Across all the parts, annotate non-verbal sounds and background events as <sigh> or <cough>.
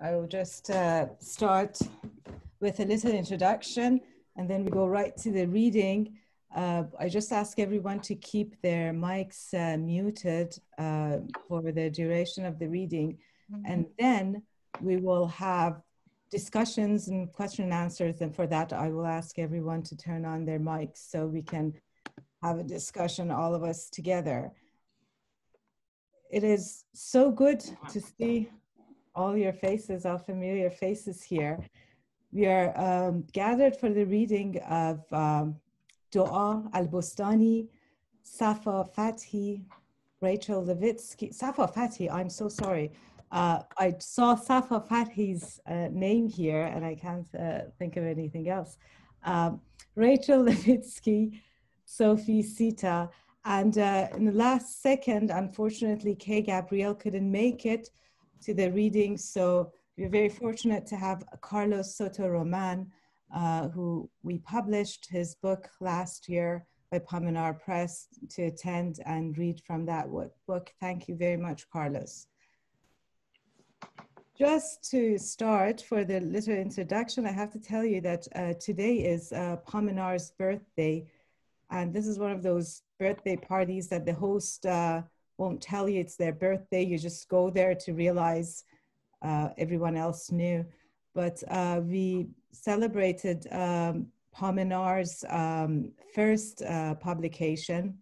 I will just uh, start with a little introduction and then we go right to the reading. Uh, I just ask everyone to keep their mics uh, muted uh, for the duration of the reading. Mm -hmm. And then we will have discussions and question and answers. And for that, I will ask everyone to turn on their mics so we can have a discussion, all of us together. It is so good to see all your faces, all familiar faces here. We are um, gathered for the reading of um, Dua al-Bostani, Safa Fathi, Rachel Levitsky, Safa Fathi, I'm so sorry. Uh, I saw Safa Fathi's uh, name here and I can't uh, think of anything else. Um, Rachel <laughs> Levitsky, Sophie Seita, and uh, in the last second, unfortunately, Kay Gabriel couldn't make it to the reading. So we're very fortunate to have Carlos Soto Roman, uh, who we published his book last year by Pamenar Press to attend and read from that book. Thank you very much, Carlos. Just to start for the little introduction, I have to tell you that uh, today is uh, Pamenar's birthday. And this is one of those birthday parties that the host uh, won't tell you it's their birthday. You just go there to realize uh, everyone else knew. But uh, we celebrated um, Pamenar's um, first uh, publication,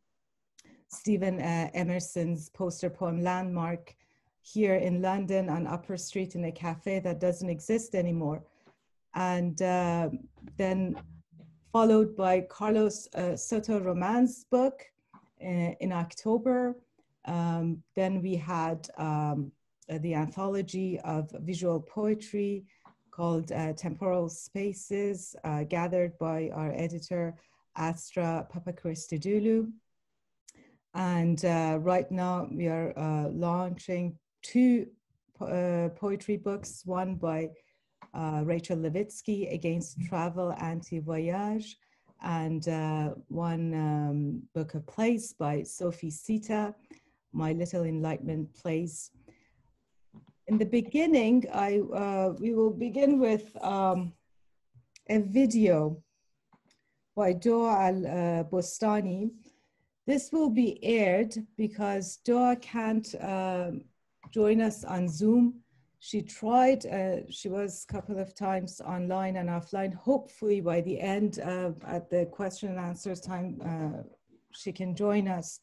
Stephen uh, Emmerson's poster poem Landmark, here in London on Upper Street in a cafe that doesn't exist anymore. And uh, then followed by Carlos uh, Soto Roman's book in October. Um, then we had um, uh, the anthology of visual poetry called uh, Temporal Spaces, uh, gathered by our editor, Astra Papachristodoulou. And uh, right now we are launching two po poetry books, one by uh, Rachel Levitsky against travel anti-voyage and uh, one um, book of plays by Sophie Seita, My Little Enlightenment Plays. In the beginning, I, uh, we will begin with um, a video by Dua al-Bostani. This will be aired because Dua can't um, join us on Zoom she tried, uh, she was a couple of times online and offline. Hopefully by the end of, at the question and answers time, uh, she can join us.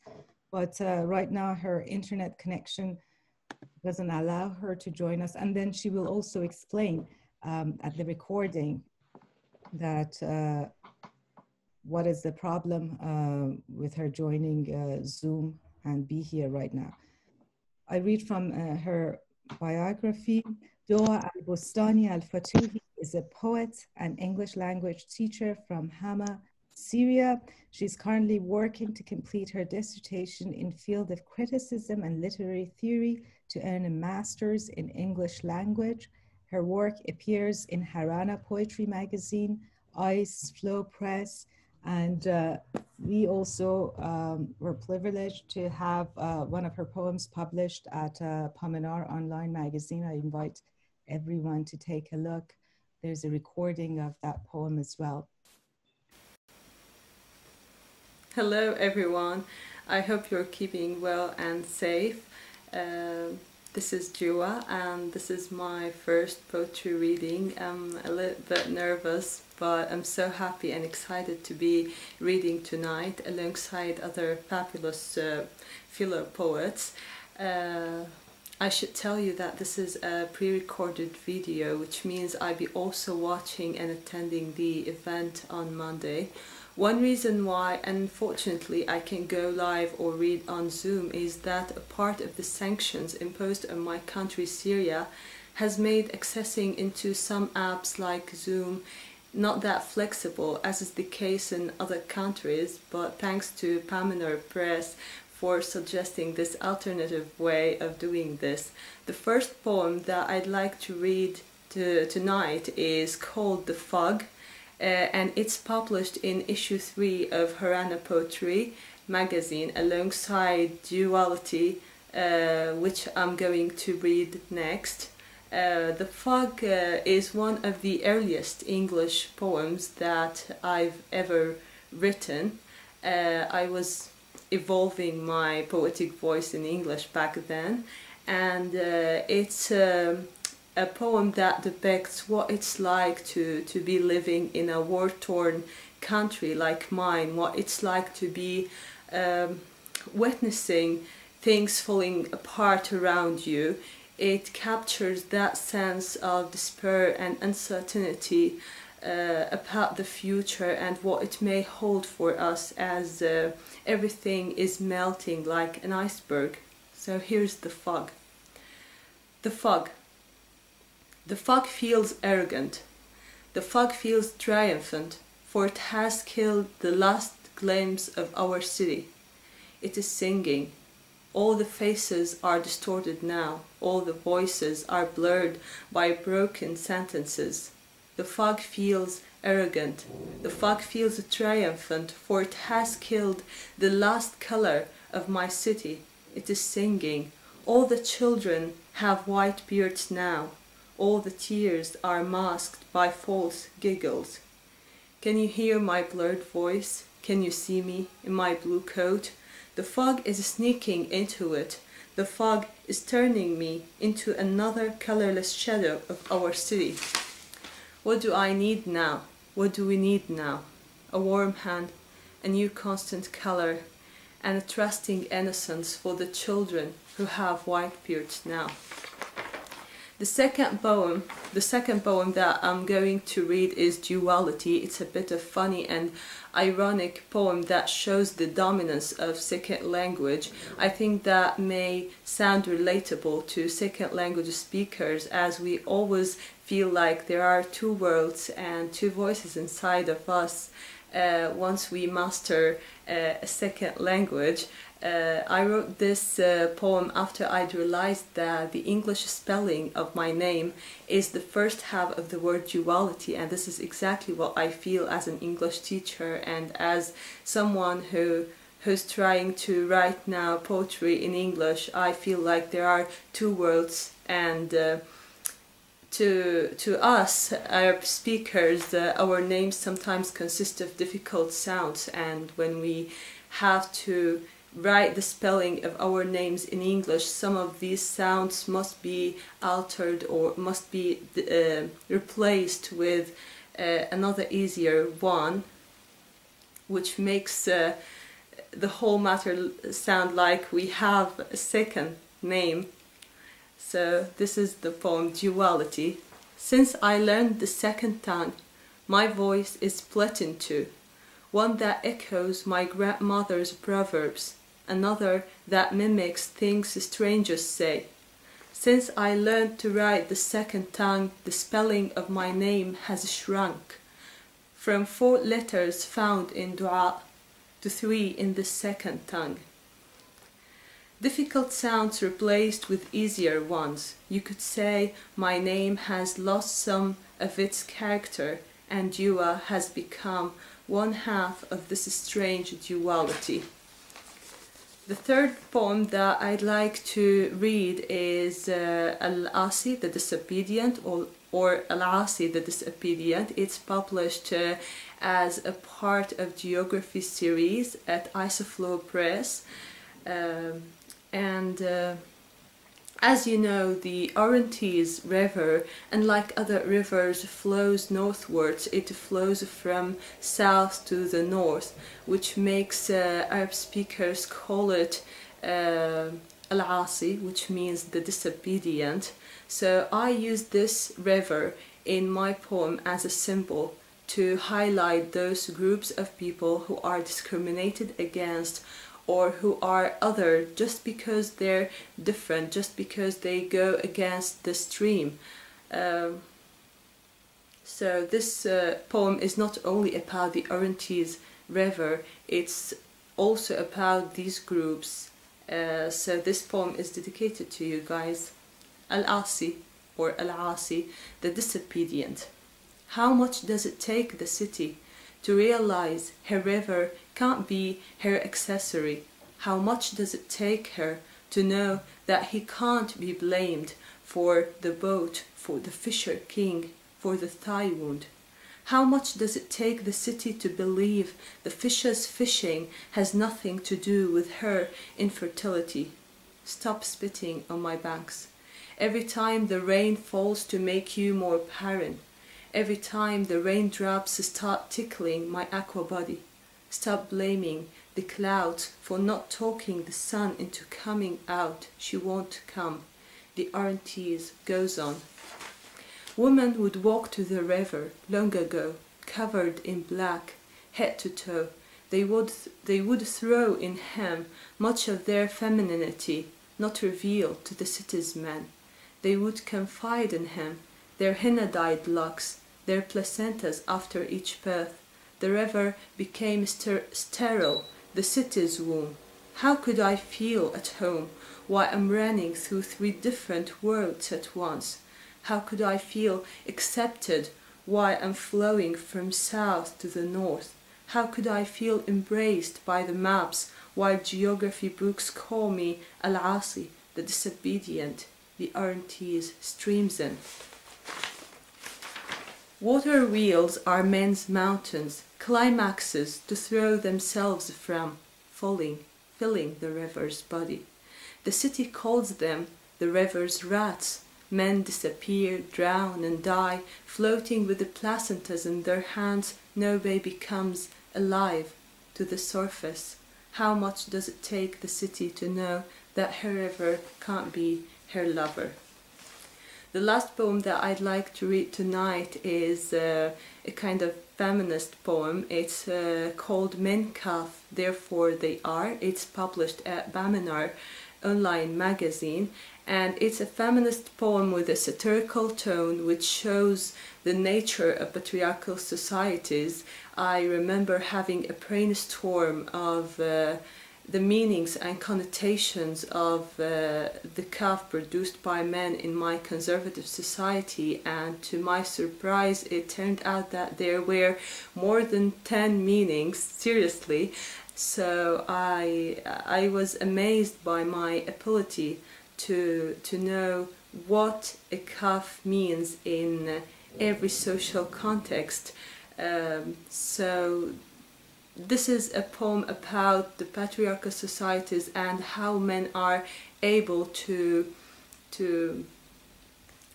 But uh, right now her internet connection doesn't allow her to join us. And then she will also explain um, at the recording that uh, what is the problem uh, with her joining uh, Zoom and be here right now. I read from her biography. Dua al-Bostani al-Fatuhi is a poet and English language teacher from Hama, Syria. She's currently working to complete her dissertation in field of criticism and literary theory to earn a master's in English language. Her work appears in Harana Poetry Magazine, Ice, Floe Press, and uh, we also um, were privileged to have uh, one of her poems published at uh, Pamenar Online Magazine. I invite everyone to take a look. There's a recording of that poem as well. Hello, everyone. I hope you're keeping well and safe. Uh, this is Dua, and this is my first poetry reading. I'm a little bit nervous but I'm so happy and excited to be reading tonight alongside other fabulous uh, fellow poets. Uh, I should tell you that this is a pre-recorded video which means I'll be also watching and attending the event on Monday. One reason why unfortunately I can go live or read on Zoom is that a part of the sanctions imposed on my country Syria has made accessing into some apps like Zoom not that flexible as is the case in other countries, but thanks to Pamenar Press for suggesting this alternative way of doing this. The first poem that I'd like to read to, tonight is called The Fog, uh, and it's published in issue 3 of Harana Poetry magazine alongside Duality, uh, which I'm going to read next. Uh, the Fog uh, is one of the earliest English poems that I've ever written. Uh, I was evolving my poetic voice in English back then, and uh, it's um, a poem that depicts what it's like to, to be living in a war torn country like mine, what it's like to be um, witnessing things falling apart around you it captures that sense of despair and uncertainty uh, about the future and what it may hold for us as uh, everything is melting like an iceberg. So here's the fog. The fog. The fog feels arrogant. The fog feels triumphant, for it has killed the last glimpse of our city. It is singing, all the faces are distorted now, all the voices are blurred by broken sentences. The fog feels arrogant, the fog feels triumphant, for it has killed the last color of my city. It is singing, all the children have white beards now, all the tears are masked by false giggles. Can you hear my blurred voice? Can you see me in my blue coat? The fog is sneaking into it. The fog is turning me into another colorless shadow of our city. What do I need now? What do we need now? A warm hand, a new constant color, and a trusting innocence for the children who have white beards now. The second poem, the second poem that I'm going to read is Duality. It's a bit of funny and ironic poem that shows the dominance of second language. I think that may sound relatable to second language speakers as we always feel like there are two worlds and two voices inside of us uh, once we master uh, a second language. Uh, I wrote this uh, poem after I'd realized that the English spelling of my name is the first half of the word duality and this is exactly what I feel as an English teacher and as someone who who's trying to write now poetry in English I feel like there are two worlds and uh, to to us Arab speakers uh, our names sometimes consist of difficult sounds and when we have to write the spelling of our names in English, some of these sounds must be altered or must be uh, replaced with uh, another easier one, which makes uh, the whole matter sound like we have a second name. So this is the poem Duality. Since I learned the second tongue, my voice is split in two, one that echoes my grandmother's proverbs another that mimics things strangers say. Since I learned to write the second tongue, the spelling of my name has shrunk from four letters found in dua to three in the second tongue. Difficult sounds replaced with easier ones. You could say my name has lost some of its character and dua has become one half of this strange duality. The third poem that I'd like to read is uh, Al-Asi, the Disobedient, or, or Al-Asi, the Disobedient. It's published uh, as a part of Geography series at Ice Floe Press. Um, and uh, as you know, the Orontes River, unlike other rivers, flows northwards. It flows from south to the north, which makes uh, Arab speakers call it uh, Al-Asi, which means the disobedient. So I use this river in my poem as a symbol to highlight those groups of people who are discriminated against or who are other just because they're different, just because they go against the stream. Um, so this uh, poem is not only about the Orontes River, it's also about these groups. Uh, so this poem is dedicated to you guys. Al-Asi or Al-Asi, the disobedient. How much does it take the city to realize her river can't be her accessory. How much does it take her to know that he can't be blamed for the boat, for the fisher king, for the thigh wound. How much does it take the city to believe the fisher's fishing has nothing to do with her infertility? Stop spitting on my banks. Every time the rain falls to make you more barren, every time the raindrops start tickling my aqua body, stop blaming the clouds for not talking the sun into coming out. She won't come. The Orontes goes on. Women would walk to the river long ago, covered in black, head to toe. They would, they would throw in him much of their femininity, not revealed to the city's men. They would confide in him their henna-dyed locks, their placentas after each birth. The river became ster sterile, the city's womb. How could I feel at home while I'm running through three different worlds at once? How could I feel accepted while I'm flowing from south to the north? How could I feel embraced by the maps while geography books call me Al-Asi, the disobedient, the Orontes streams in? Water wheels are men's mountains, climaxes to throw themselves from, falling, filling the river's body. The city calls them the river's rats. Men disappear, drown, and die, floating with the placentas in their hands. No baby comes alive to the surface. How much does it take the city to know that her river can't be her lover? The last poem that I'd like to read tonight is uh, a kind of feminist poem. It's uh, called Men Kaf, Therefore They Are. It's published at Pamenar online magazine and it's a feminist poem with a satirical tone which shows the nature of patriarchal societies. I remember having a brainstorm of uh, the meanings and connotations of uh, the kaf produced by men in my conservative society and to my surprise it turned out that there were more than 10 meanings seriously. So I I was amazed by my ability to to know what a kaf means in every social context. Um, so this is a poem about the patriarchal societies and how men are able to to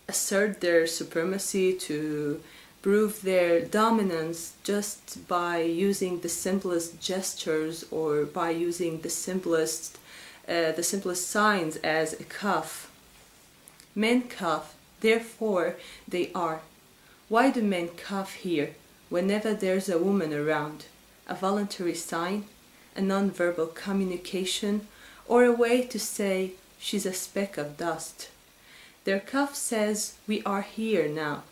assert their supremacy, to prove their dominance just by using the simplest gestures or by using the simplest uh, the simplest signs as a kaf. Men kaf, therefore they are. Why do men kaf here whenever there's a woman around? A voluntary sign, a non-verbal communication, or a way to say she's a speck of dust. Their cuff says we are here now.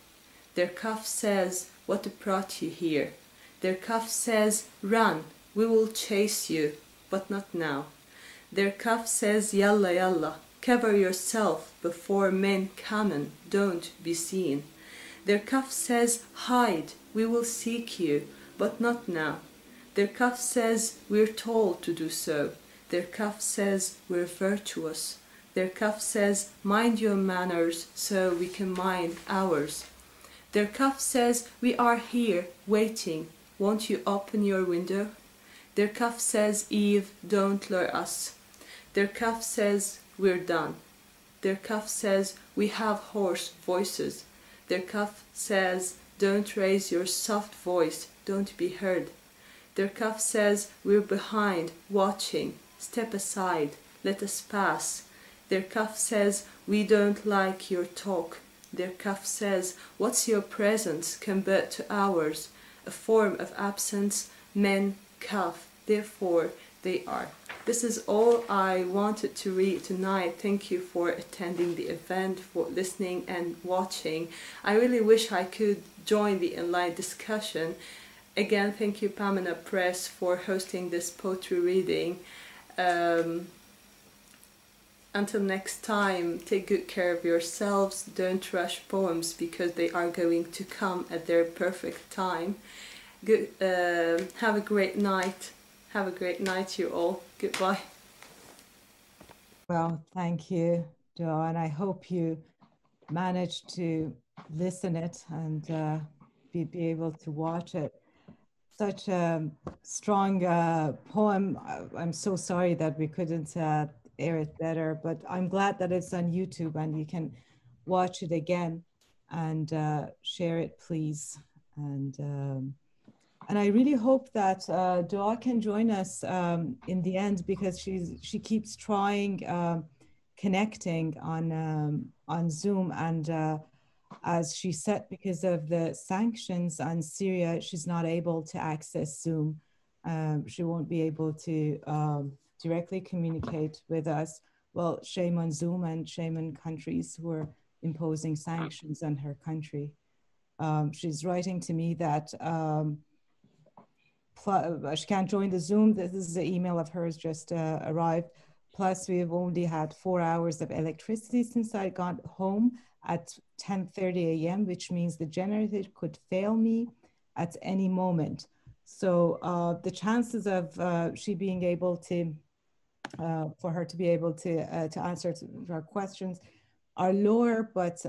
Their cuff says what brought you here. Their cuff says run, we will chase you, but not now. Their cuff says yalla yalla, cover yourself before men come and don't be seen. Their cuff says hide, we will seek you, but not now. Their cuff says we're told to do so. Their cuff says we're virtuous. Their cuff says mind your manners so we can mind ours. Their cuff says we are here waiting. Won't you open your window? Their cuff says Eve, don't lure us. Their cuff says we're done. Their cuff says we have hoarse voices. Their cuff says don't raise your soft voice, don't be heard. Their kaf says, we're behind, watching, step aside, let us pass. Their kaf says, we don't like your talk. Their kaf says, what's your presence compared to ours? A form of absence, men, cuff, therefore they are. This is all I wanted to read tonight. Thank you for attending the event, for listening and watching. I really wish I could join the online discussion again, thank you, Pamenar Press, for hosting this poetry reading. Um, until next time, take good care of yourselves. Don't rush poems because they are going to come at their perfect time. Good. Uh, have a great night. Have a great night, you all. Goodbye. Well, thank you, Joe, and I hope you managed to listen it and uh, be, be able to watch it. Such a strong uh, poem. I'm so sorry that we couldn't uh, air it better, but I'm glad that it's on YouTube and you can watch it again and uh, share it, please. And um, and I really hope that uh, Dua can join us um, in the end because she's she keeps trying uh, connecting on um, on Zoom and uh, as she said because of the sanctions on Syria she's not able to access Zoom. Um, she won't be able to um, directly communicate with us. Well, shame on Zoom and shame on countries who are imposing sanctions on her country. Um, she's writing to me that um, uh, she can't join the Zoom. This is the email of hers just uh, arrived. Plus, we've only had four hours of electricity since I got home at 10:30 a.m., which means the generator could fail me at any moment. So uh, the chances of uh, she being able to, uh, for her to be able to uh, to answer to our questions, are lower. But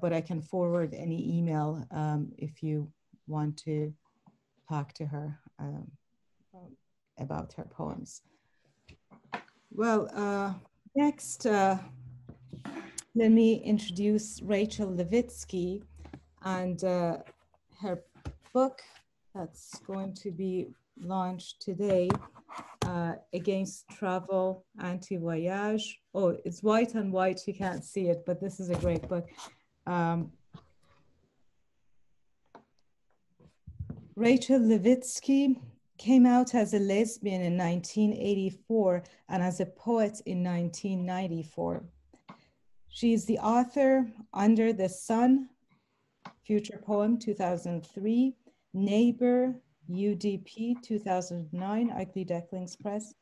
but I can forward any email um, if you want to talk to her um, about her poems. Well, uh, next, uh, let me introduce Rachel Levitsky and uh, her book that's going to be launched today, uh, Against Travel, Anti-Voyage. Oh, it's white on white, you can't see it, but this is a great book. Um, Rachel Levitsky came out as a lesbian in 1984 and as a poet in 1994. She is the author Under the Sun, Futurepoem 2003, Neighbor, UDP 2009, Ugly Ducklings Press,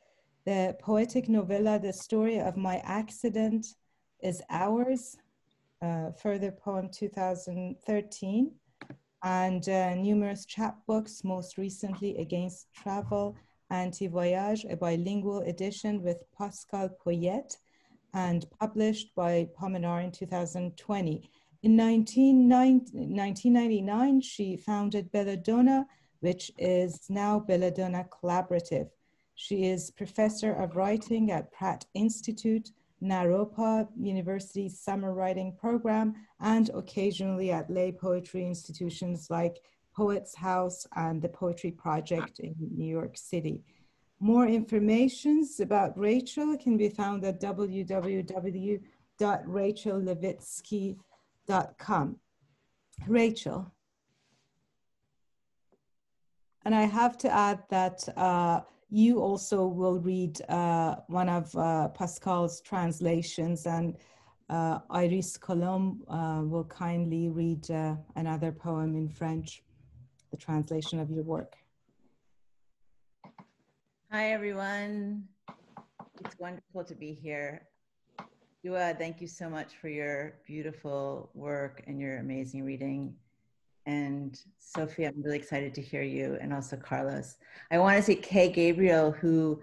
the poetic novella The Story of My Accident is Ours, uh, Futurepoem 2013, and uh, numerous chapbooks, most recently Against Travel, Anti-Voyage, a bilingual edition with Pascal Poyet, and published by Pamenar in 2020. In 1999, she founded Belladonna, which is now Belladonna Collaborative. She is professor of writing at Pratt Institute Naropa University's summer writing program, and occasionally at lay poetry institutions like Poets House and the Poetry Project in New York City. More information about Rachel can be found at www.rachellevitsky.com. Rachel. And I have to add that uh, you also will read uh, one of uh, Pascal's translations and uh, Iris Colomb uh, will kindly read uh, another poem in French, the translation of your work. Hi, everyone. It's wonderful to be here. Dua, thank you so much for your beautiful work and your amazing reading. And Sophie, I'm really excited to hear you, and also Carlos. I want to say Kay Gabriel, who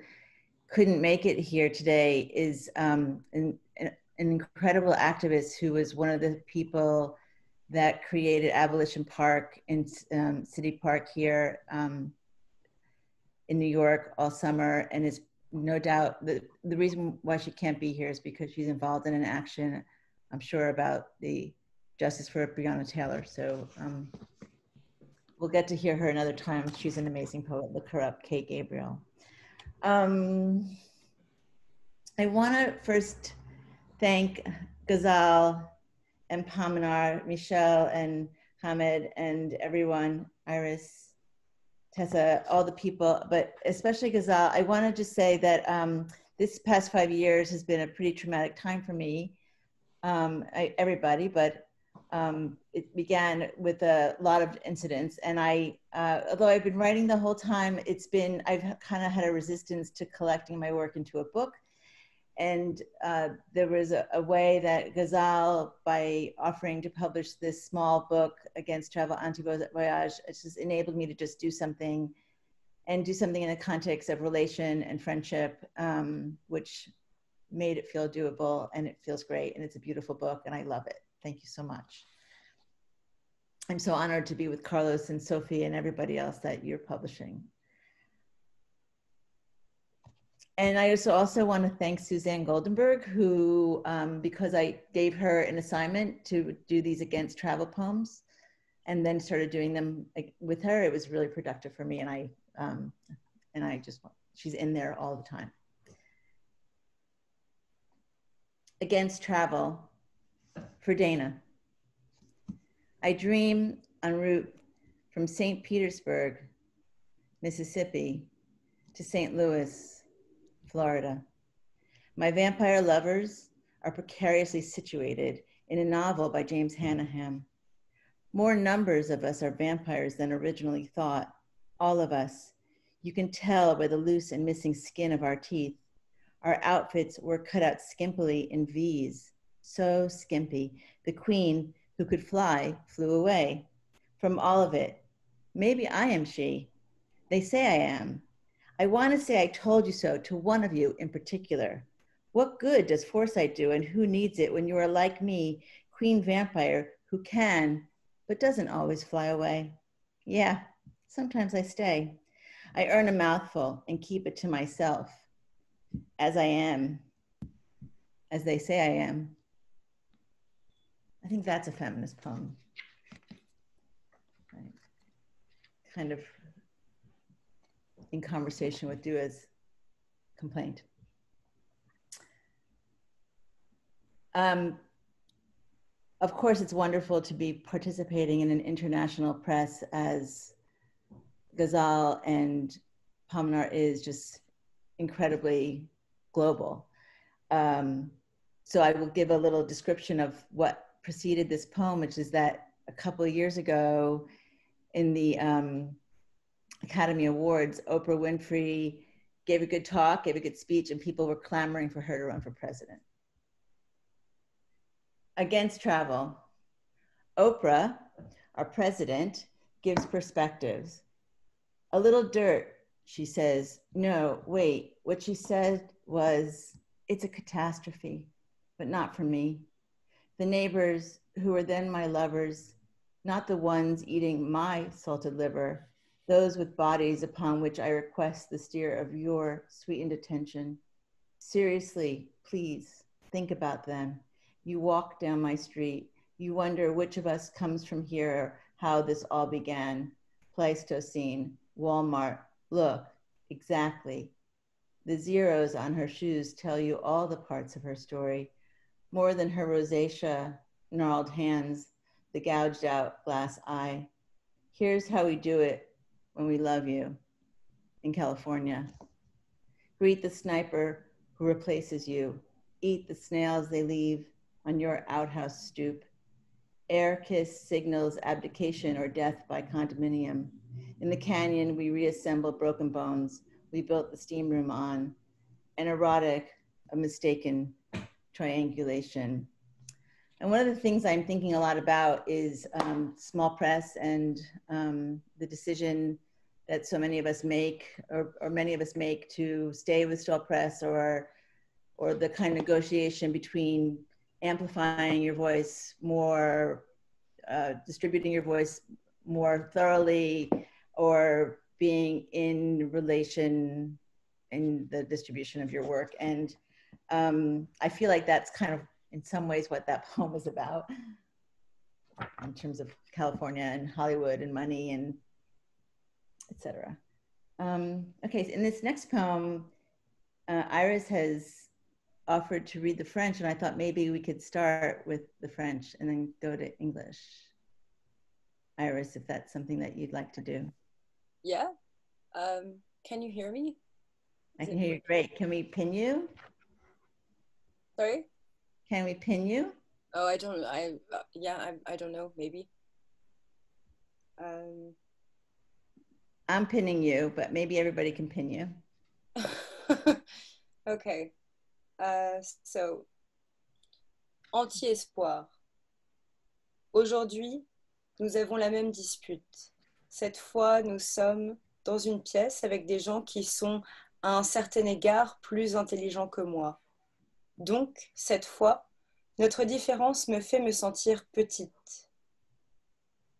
couldn't make it here today, is um, an, an incredible activist who was one of the people that created Abolition Park in um, City Park here um, in New York all summer, and is no doubt the the reason why she can't be here is because she's involved in an action. I'm sure about the Justice for Breonna Taylor. So um, we'll get to hear her another time. She's an amazing poet. Look her up, Kay Gabriel. Um, I want to first thank Ghazal and Pamenar, Michelle and Hamid and everyone, Iris, Tessa, all the people, but especially Ghazal. I want to just say that um, this past five years has been a pretty traumatic time for me, um, I, everybody, but um, it began with a lot of incidents. And I, uh, although I've been writing the whole time, it's been, I've kind of had a resistance to collecting my work into a book. And uh, there was a, a, way that Ghazal, by offering to publish this small book against travel anti-voyage, it's just enabled me to just do something and do something in the context of relation and friendship, um, which made it feel doable and it feels great and it's a beautiful book and I love it. Thank you so much. I'm so honored to be with Carlos and Sophie and everybody else that you're publishing. And I also also want to thank Suzanne Goldenberg, who, um, because I gave her an assignment to do these against travel poems, and then started doing them with her, it was really productive for me. And I, um, and I just, she's in there all the time. Against travel for Dana. I dream en route from St. Petersburg, Mississippi, to St. Louis, Florida. My vampire lovers are precariously situated in a novel by James Hannaham. More numbers of us are vampires than originally thought. All of us. You can tell by the loose and missing skin of our teeth. Our outfits were cut out skimpily in V's. So skimpy. The queen, who could fly, flew away. From all of it. Maybe I am she. They say I am. I want to say I told you so to one of you in particular. What good does foresight do and who needs it when you are like me, queen vampire, who can, but doesn't always fly away? Yeah, sometimes I stay. I earn a mouthful and keep it to myself, as I am, as they say I am. I think that's a feminist poem. Right. Kind of in conversation with Dua's complaint. Um, of course, it's wonderful to be participating in an international press as Ghazal and Pamenar is just incredibly global. Um, so I will give a little description of what preceded this poem, which is that a couple of years ago in the um, Academy Awards, Oprah Winfrey gave a good talk, gave a good speech, and people were clamoring for her to run for president. Against travel, Oprah, our president, gives perspectives. A little dirt, she says. No, wait, what she said was, it's a catastrophe, but not for me. The neighbors, who were then my lovers, not the ones eating my salted liver, those with bodies upon which I request the steer of your sweetened attention. Seriously, please think about them. You walk down my street. You wonder which of us comes from here, how this all began. Pleistocene, Walmart. Look, exactly. The zeros on her shoes tell you all the parts of her story, more than her rosacea, gnarled hands, the gouged out glass eye. Here's how we do it when we love you in California. Greet the sniper who replaces you. Eat the snails they leave on your outhouse stoop. Air kiss signals abdication or death by condominium. In the canyon, we reassemble broken bones we built the steam room on. An erotic, a mistaken triangulation. And one of the things I'm thinking a lot about is um, small press and um, the decision that so many of us make, or, or many of us make, to stay with Still Press, or or the kind of negotiation between amplifying your voice more, uh, distributing your voice more thoroughly, or being in relation in the distribution of your work. And um, I feel like that's kind of, in some ways, what that <laughs> poem is about in terms of California and Hollywood and money and etc. Um, okay, so in this next poem, uh, Iris has offered to read the French, and I thought maybe we could start with the French and then go to English. Iris, if that's something that you'd like to do. Yeah. Um, can you hear me? I can hear you great. Can we pin you? Sorry? Can we pin you? Oh, I don't. I uh, yeah. I I don't know. Maybe. Um, I'm pinning you, but maybe everybody can pin you. <laughs> okay. Uh, so, anti-espoir. Aujourd'hui, nous avons la même dispute. Cette fois, nous sommes dans une pièce avec des gens qui sont à un certain égard plus intelligents que moi. Donc, cette fois, Notre différence me fait me sentir petite.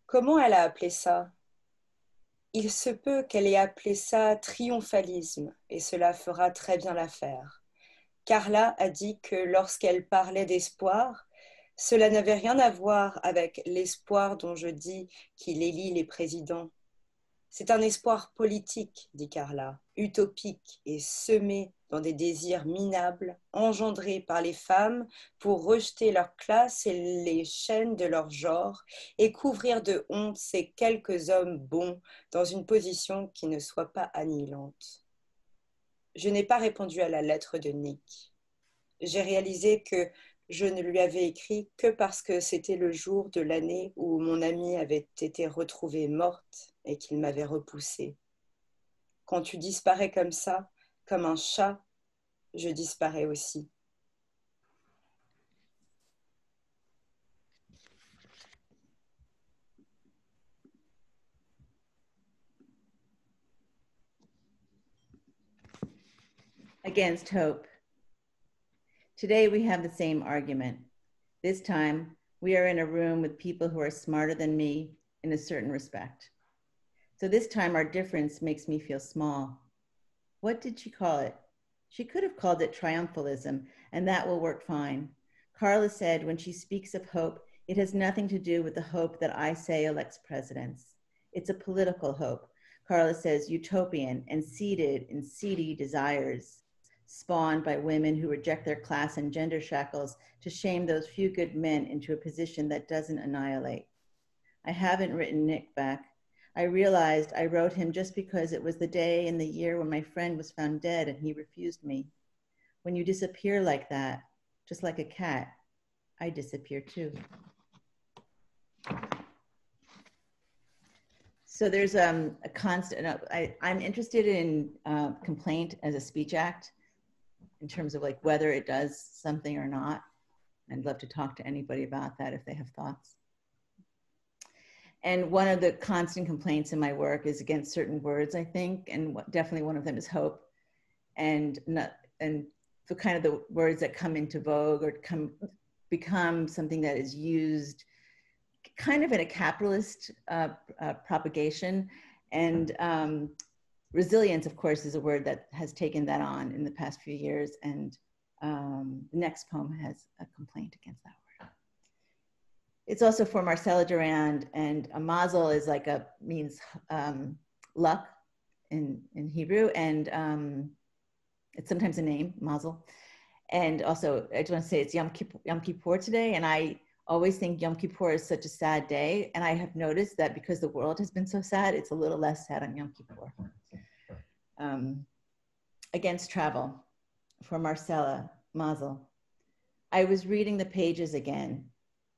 Comment elle a appelé ça? Il se peut qu'elle ait appelé ça triomphalisme, et cela fera très bien l'affaire. Carla a dit que lorsqu'elle parlait d'espoir, cela n'avait rien à voir avec l'espoir dont je dis qu'il élit les présidents. C'est un espoir politique, dit Carla, utopique et semé dans des désirs minables, engendrés par les femmes pour rejeter leur classe et les chaînes de leur genre et couvrir de honte ces quelques hommes bons dans une position qui ne soit pas annihilante. Je n'ai pas répondu à la lettre de Nick. J'ai réalisé que je ne lui avais écrit que parce que c'était le jour de l'année où mon amie avait été retrouvée morte et qu'il m'avait repoussée. Quand tu disparais comme ça, comme un chat, je disparais aussi. Against hope. Today we have the same argument. This time we are in a room with people who are smarter than me in a certain respect. So this time our difference makes me feel small. What did she call it? She could have called it triumphalism, and that will work fine. Carla said when she speaks of hope, it has nothing to do with the hope that I say elects presidents. It's a political hope. Carla says utopian and seated in seedy desires spawned by women who reject their class and gender shackles to shame those few good men into a position that doesn't annihilate. I haven't written Nick back. I realized I wrote him just because it was the day in the year when my friend was found dead and he refused me. When you disappear like that, just like a cat, I disappear too. So there's um, a constant, I, I'm interested in uh, complaint as a speech act in terms of like whether it does something or not. I'd love to talk to anybody about that if they have thoughts. And one of the constant complaints in my work is against certain words, I think, and definitely one of them is hope. And not, and the kind of the words that come into vogue or come become something that is used kind of in a capitalist uh, uh, propagation. And um, resilience, of course, is a word that has taken that on in the past few years. And um, the next poem has a complaint against that. It's also for Marcella Durand, and a mazel is like a means um, luck in in Hebrew, and um, it's sometimes a name, mazel. And also, I just want to say it's Yom Kippur, Yom Kippur today, and I always think Yom Kippur is such a sad day. And I have noticed that because the world has been so sad, it's a little less sad on Yom Kippur um, Against Travel for Marcella Mazel. I was reading the pages again.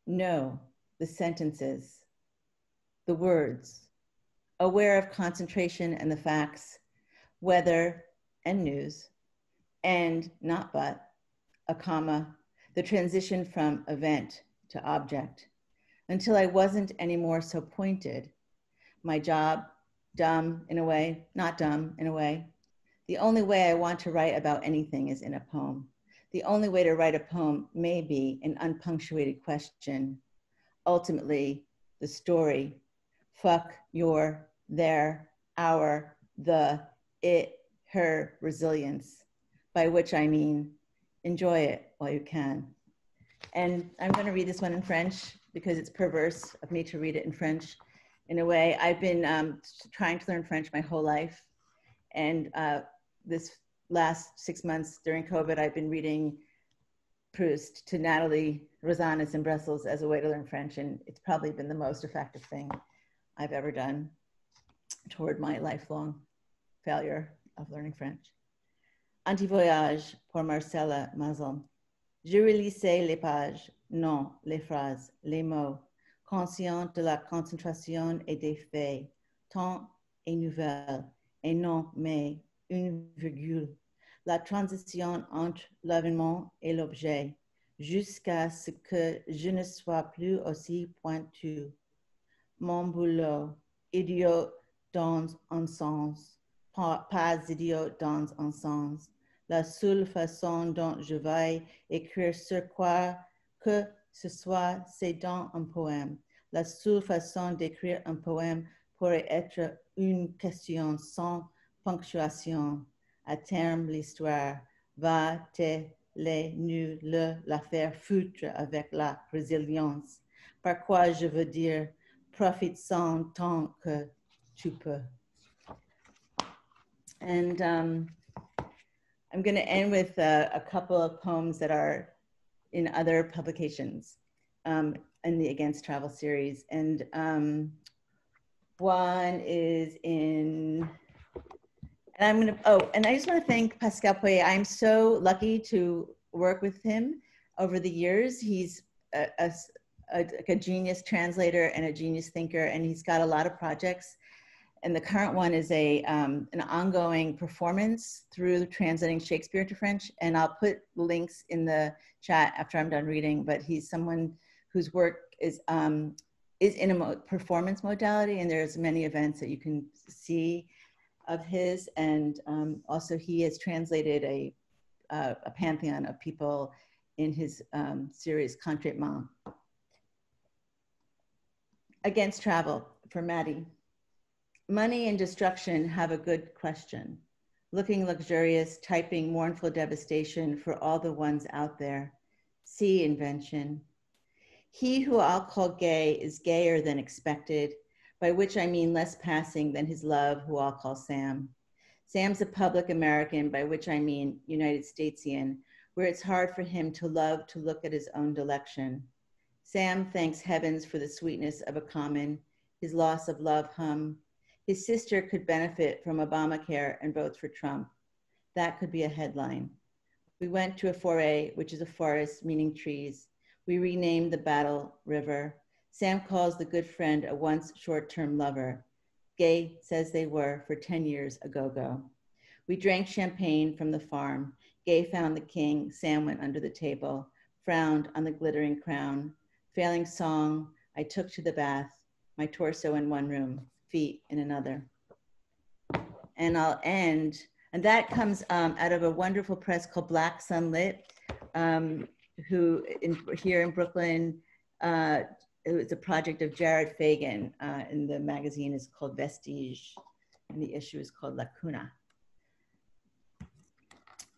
No, the sentences, the words, aware of concentration and the facts, weather and news, and not but, a comma, the transition from event to object, until I wasn't anymore so pointed. My job dumb in a way, not dumb in a way. The only way I want to write about anything is in a poem. The only way to write a poem may be an unpunctuated question. Ultimately, the story. Fuck your, their, our, the, it, her resilience, by which I mean enjoy it while you can. And I'm going to read this one in French because it's perverse of me to read it in French in a way. I've been um, trying to learn French my whole life. And uh, this last six months during COVID, I've been reading Proust to Natalie Rosanes in Brussels as a way to learn French. And it's probably been the most effective thing I've ever done toward my lifelong failure of learning French. Anti-voyage pour Marcella Mazon. Je relisais les pages, non, les phrases, les mots, consciente de la concentration et des faits, temps et nouvelle, et non mais une virgule, la transition entre l'événement et l'objet, jusqu'à ce que je ne sois plus aussi pointu. Mon boulot, idiot dans un sens, pas, pas idiot dans un sens. La seule façon dont je vais écrire sur quoi que ce soit c'est dans un poème. La seule façon d'écrire un poème pourrait être une question sans ponctuation. À terme, l'histoire va te les nuls la faire foutre avec la résilience. Par quoi je veux dire, profite-en tant que tu peux. And um, I'm going to end with a, a, couple of poems that are in other publications um, in the Against Travel series. And um, one is in and I'm gonna, oh, and I just wanna thank Pascal Poyet. I'm so lucky to work with him over the years. He's a, a, a, a genius translator and a genius thinker, and he's got a lot of projects. And the current one is a um, an ongoing performance through translating Shakespeare to French. And I'll put links in the chat after I'm done reading. But he's someone whose work is um, is in a mo performance modality, and there's many events that you can see of his, and um, also he has translated a, uh, a pantheon of people in his um, series Contre-Main. Against travel for Maddie. Money and destruction have a good question. Looking luxurious, typing mournful devastation for all the ones out there. See invention. He who I'll call gay is gayer than expected by which I mean less passing than his love, who I'll call Sam. Sam's a public American, by which I mean United Statesian, where it's hard for him to love to look at his own delection. Sam thanks heavens for the sweetness of a common, his loss of love hum. His sister could benefit from Obamacare and votes for Trump. That could be a headline. We went to a foray, which is a forest meaning trees. We renamed the Battle River. Sam calls the good friend a once short term lover. Gay says they were for 10 years ago go. We drank champagne from the farm. Gay found the king. Sam went under the table, frowned on the glittering crown. Failing song, I took to the bath, my torso in one room, feet in another. And I'll end, and that comes um, out of a wonderful press called Black Sun Lit, um, who in, here in Brooklyn uh, it was a project of Jared Fagen, uh, and the magazine is called Vestige, and the issue is called Lacuna.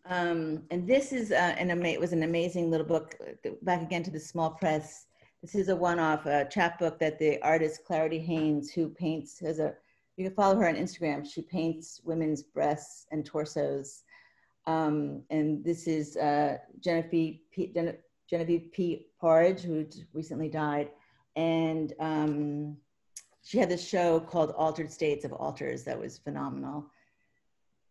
Um, and this is uh, an ama- was an amazing little book. Back again to the small press. This is a one-off uh, chapbook that the artist Clarity Haynes, who paints, has a you can follow her on Instagram. She paints women's breasts and torsos. Um, and this is uh, Genesis P. Genevieve P. Porridge, who recently died and um, she had this show called Altered States of Alters that was phenomenal.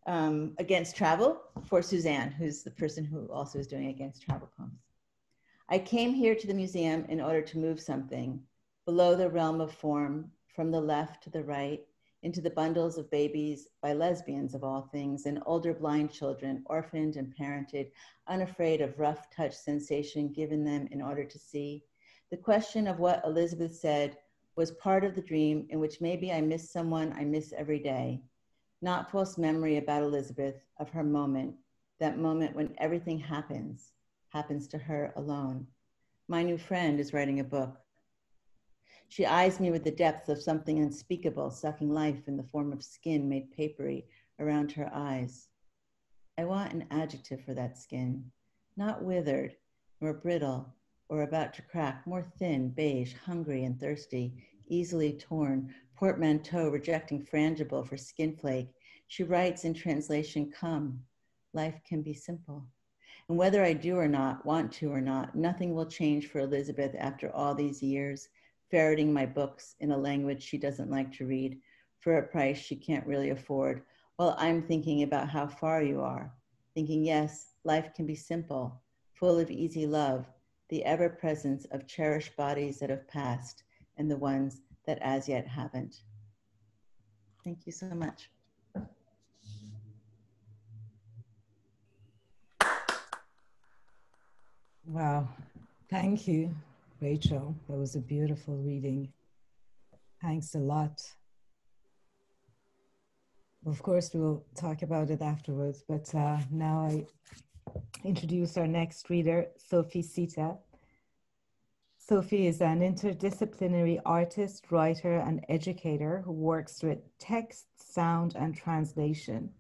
Um, against Travel for Suzanne, who's the person who also is doing Against Travel poems. I came here to the museum in order to move something below the realm of form, from the left to the right, into the bundles of babies by lesbians of all things, and older blind children, orphaned and parented, unafraid of rough touch sensation given them in order to see, the question of what Elizabeth said was part of the dream in which maybe I miss someone I miss every day. Not false memory about Elizabeth, of her moment, that moment when everything happens, happens to her alone. My new friend is writing a book. She eyes me with the depth of something unspeakable, sucking life in the form of skin made papery around her eyes. I want an adjective for that skin, not withered nor brittle, or about to crack, more thin, beige, hungry and thirsty, easily torn, portmanteau rejecting frangible for skinflake. She writes in translation, come, life can be simple. And whether I do or not, want to or not, nothing will change for Elizabeth after all these years, ferreting my books in a language she doesn't like to read for a price she can't really afford, while I'm thinking about how far you are, thinking, yes, life can be simple, full of easy love, the ever presence of cherished bodies that have passed and the ones that as yet haven't. Thank you so much. Wow, thank you, Rachel. That was a beautiful reading. Thanks a lot. Of course, we'll talk about it afterwards, but uh, now I introduce our next reader, Sophie Seita. Sophie is an interdisciplinary artist, writer, and educator who works with text, sound, and translation.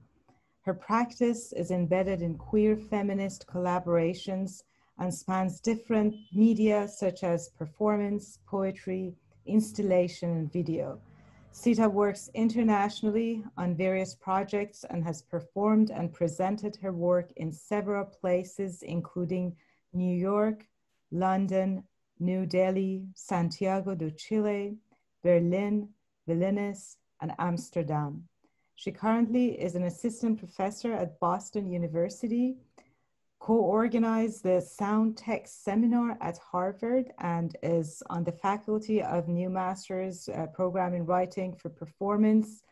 Her practice is embedded in queer feminist collaborations and spans different media such as performance, poetry, installation, and video. Seita works internationally on various projects and has performed and presented her work in several places, including New York, London, New Delhi, Santiago de Chile, Berlin, Vilnius, and Amsterdam. She currently is an assistant professor at Boston University co-organized the Sound Text Seminar at Harvard and is on the faculty of New Masters uh, Program in Writing for Performance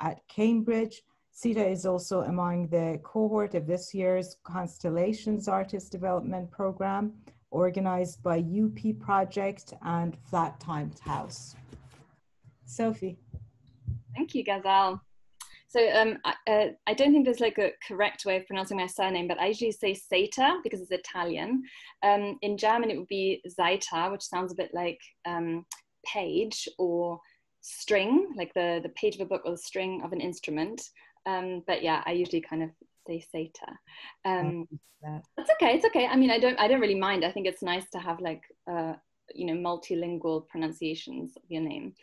at Cambridge. Seita is also among the cohort of this year's Constellations Artist Development Program organized by UP Project and Flat Times House. Sophie. Thank you, Ghazal. So um, I, uh, I, don't think there's like a correct way of pronouncing my surname, but I usually say Seita because it's Italian. Um, in German, it would be Seita, which sounds a bit like um, page or string, like the, the page of a book or the string of an instrument. Um, but yeah, I usually kind of say Seita. Um, that's okay. It's okay. I mean, I don't I don't really mind. I think it's nice to have like uh, you know multilingual pronunciations of your name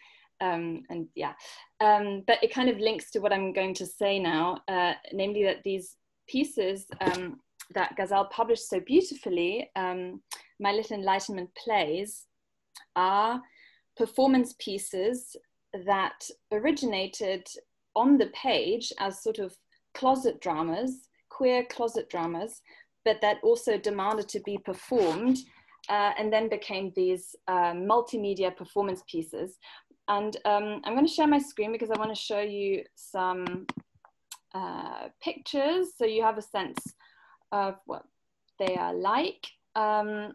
um, and yeah, um, but it kind of links to what I'm going to say now, uh, namely that these pieces um, that Ghazal published so beautifully, um, My Little Enlightenment Plays, are performance pieces that originated on the page as sort of closet dramas, queer closet dramas, but that also demanded to be performed uh, and then became these uh, multimedia performance pieces and um, I'm going to share my screen because I want to show you some uh, pictures so you have a sense of what they are like. Um,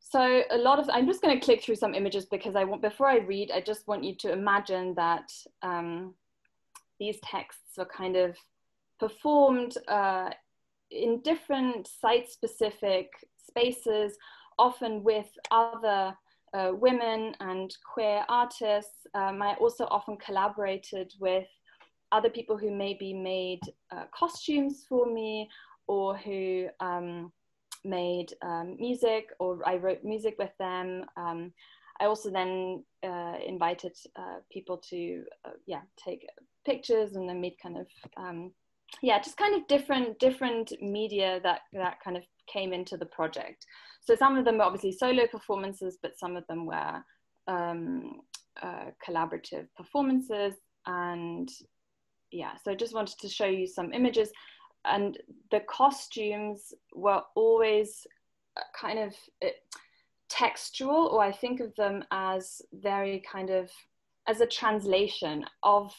so a lot of, I'm just going to click through some images because I want, before I read, I just want you to imagine that um, these texts are kind of performed uh, in different site-specific spaces, often with other uh, women and queer artists. Um, I also often collaborated with other people who maybe made uh, costumes for me or who um, made um, music or I wrote music with them. Um, I also then uh, invited uh, people to, uh, yeah, take pictures and then made kind of, um, yeah, just kind of different, different media that, that kind of came into the project. So some of them were obviously solo performances, but some of them were um, uh, collaborative performances. And yeah, so I just wanted to show you some images. And the costumes were always kind of uh, textual, or I think of them as very kind of as a translation of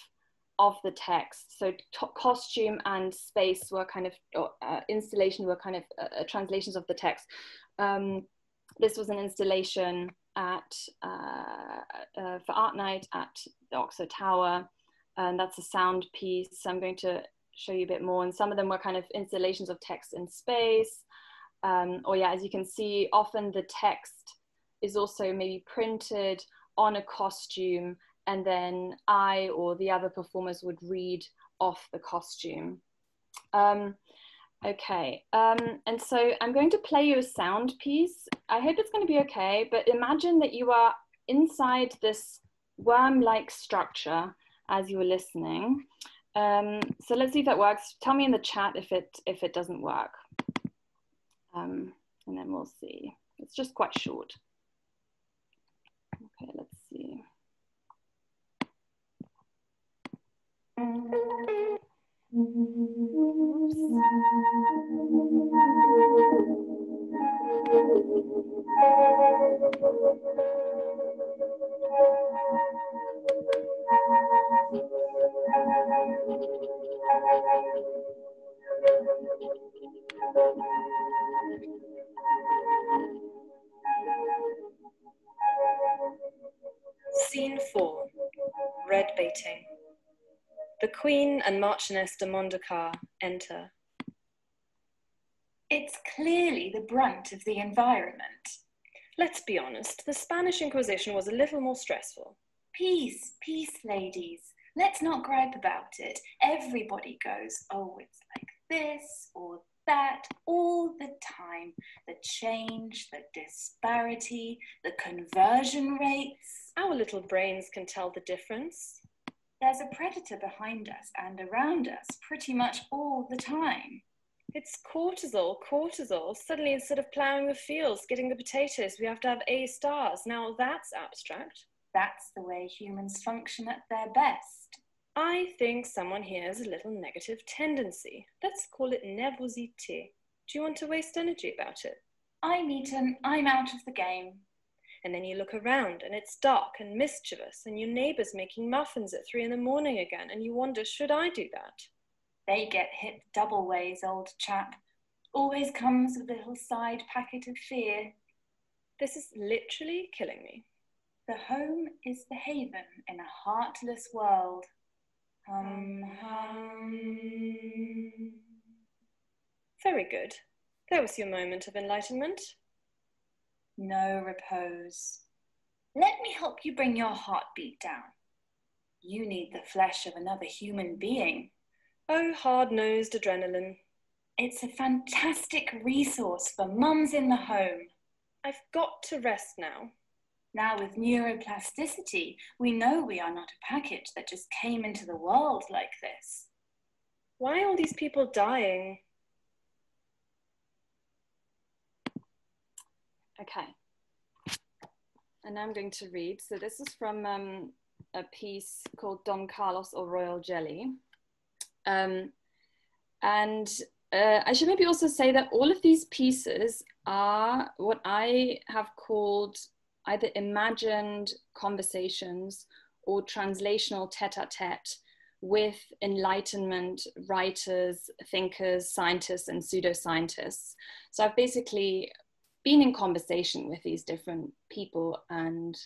of the text. So costume and space were kind of, or, uh, installation were kind of uh, uh, translations of the text. Um, this was an installation at uh, uh, for Art Night at the Oxford Tower, and that's a sound piece. So I'm going to show you a bit more, and some of them were kind of installations of text in space. Um, or yeah, as you can see, often the text is also maybe printed on a costume and then I or the other performers would read off the costume. Um, okay, um, and so I'm going to play you a sound piece. I hope it's going to be okay, but imagine that you are inside this worm-like structure as you were listening. Um, so let's see if that works. Tell me in the chat if it if it doesn't work. Um, and then we'll see. It's just quite short. Okay, let's see. Scene Marchioness de Mondekar enter. It's clearly the brunt of the environment. Let's be honest, the Spanish Inquisition was a little more stressful. Peace, peace, ladies. Let's not gripe about it. Everybody goes, oh, it's like this or that all the time. The change, the disparity, the conversion rates. Our little brains can tell the difference. There's a predator behind us and around us pretty much all the time. It's cortisol, cortisol. Suddenly, instead of ploughing the fields, getting the potatoes, we have to have A stars. Now that's abstract. That's the way humans function at their best. I think someone here has a little negative tendency. Let's call it nervosité. Do you want to waste energy about it? I'm eaten, I'm out of the game. And then you look around and it's dark and mischievous, and your neighbour's making muffins at three in the morning again, and you wonder, should I do that? They get hit double ways, old chap. Always comes with a little side packet of fear. This is literally killing me. The home is the haven in a heartless world. Hum, hum. Very good. That was your moment of enlightenment. No repose. Let me help you bring your heartbeat down. You need the flesh of another human being. Oh, hard nosed adrenaline. It's a fantastic resource for mums in the home. I've got to rest now. Now, with neuroplasticity, we know we are not a package that just came into the world like this. Why are all these people dying? Okay. And I'm going to read. So this is from um, a piece called Don Carlos or Royal Jelly. Um, and uh, I should maybe also say that all of these pieces are what I have called either imagined conversations or translational tete a tete with Enlightenment writers, thinkers, scientists, and pseudoscientists. So I've basically been in conversation with these different people and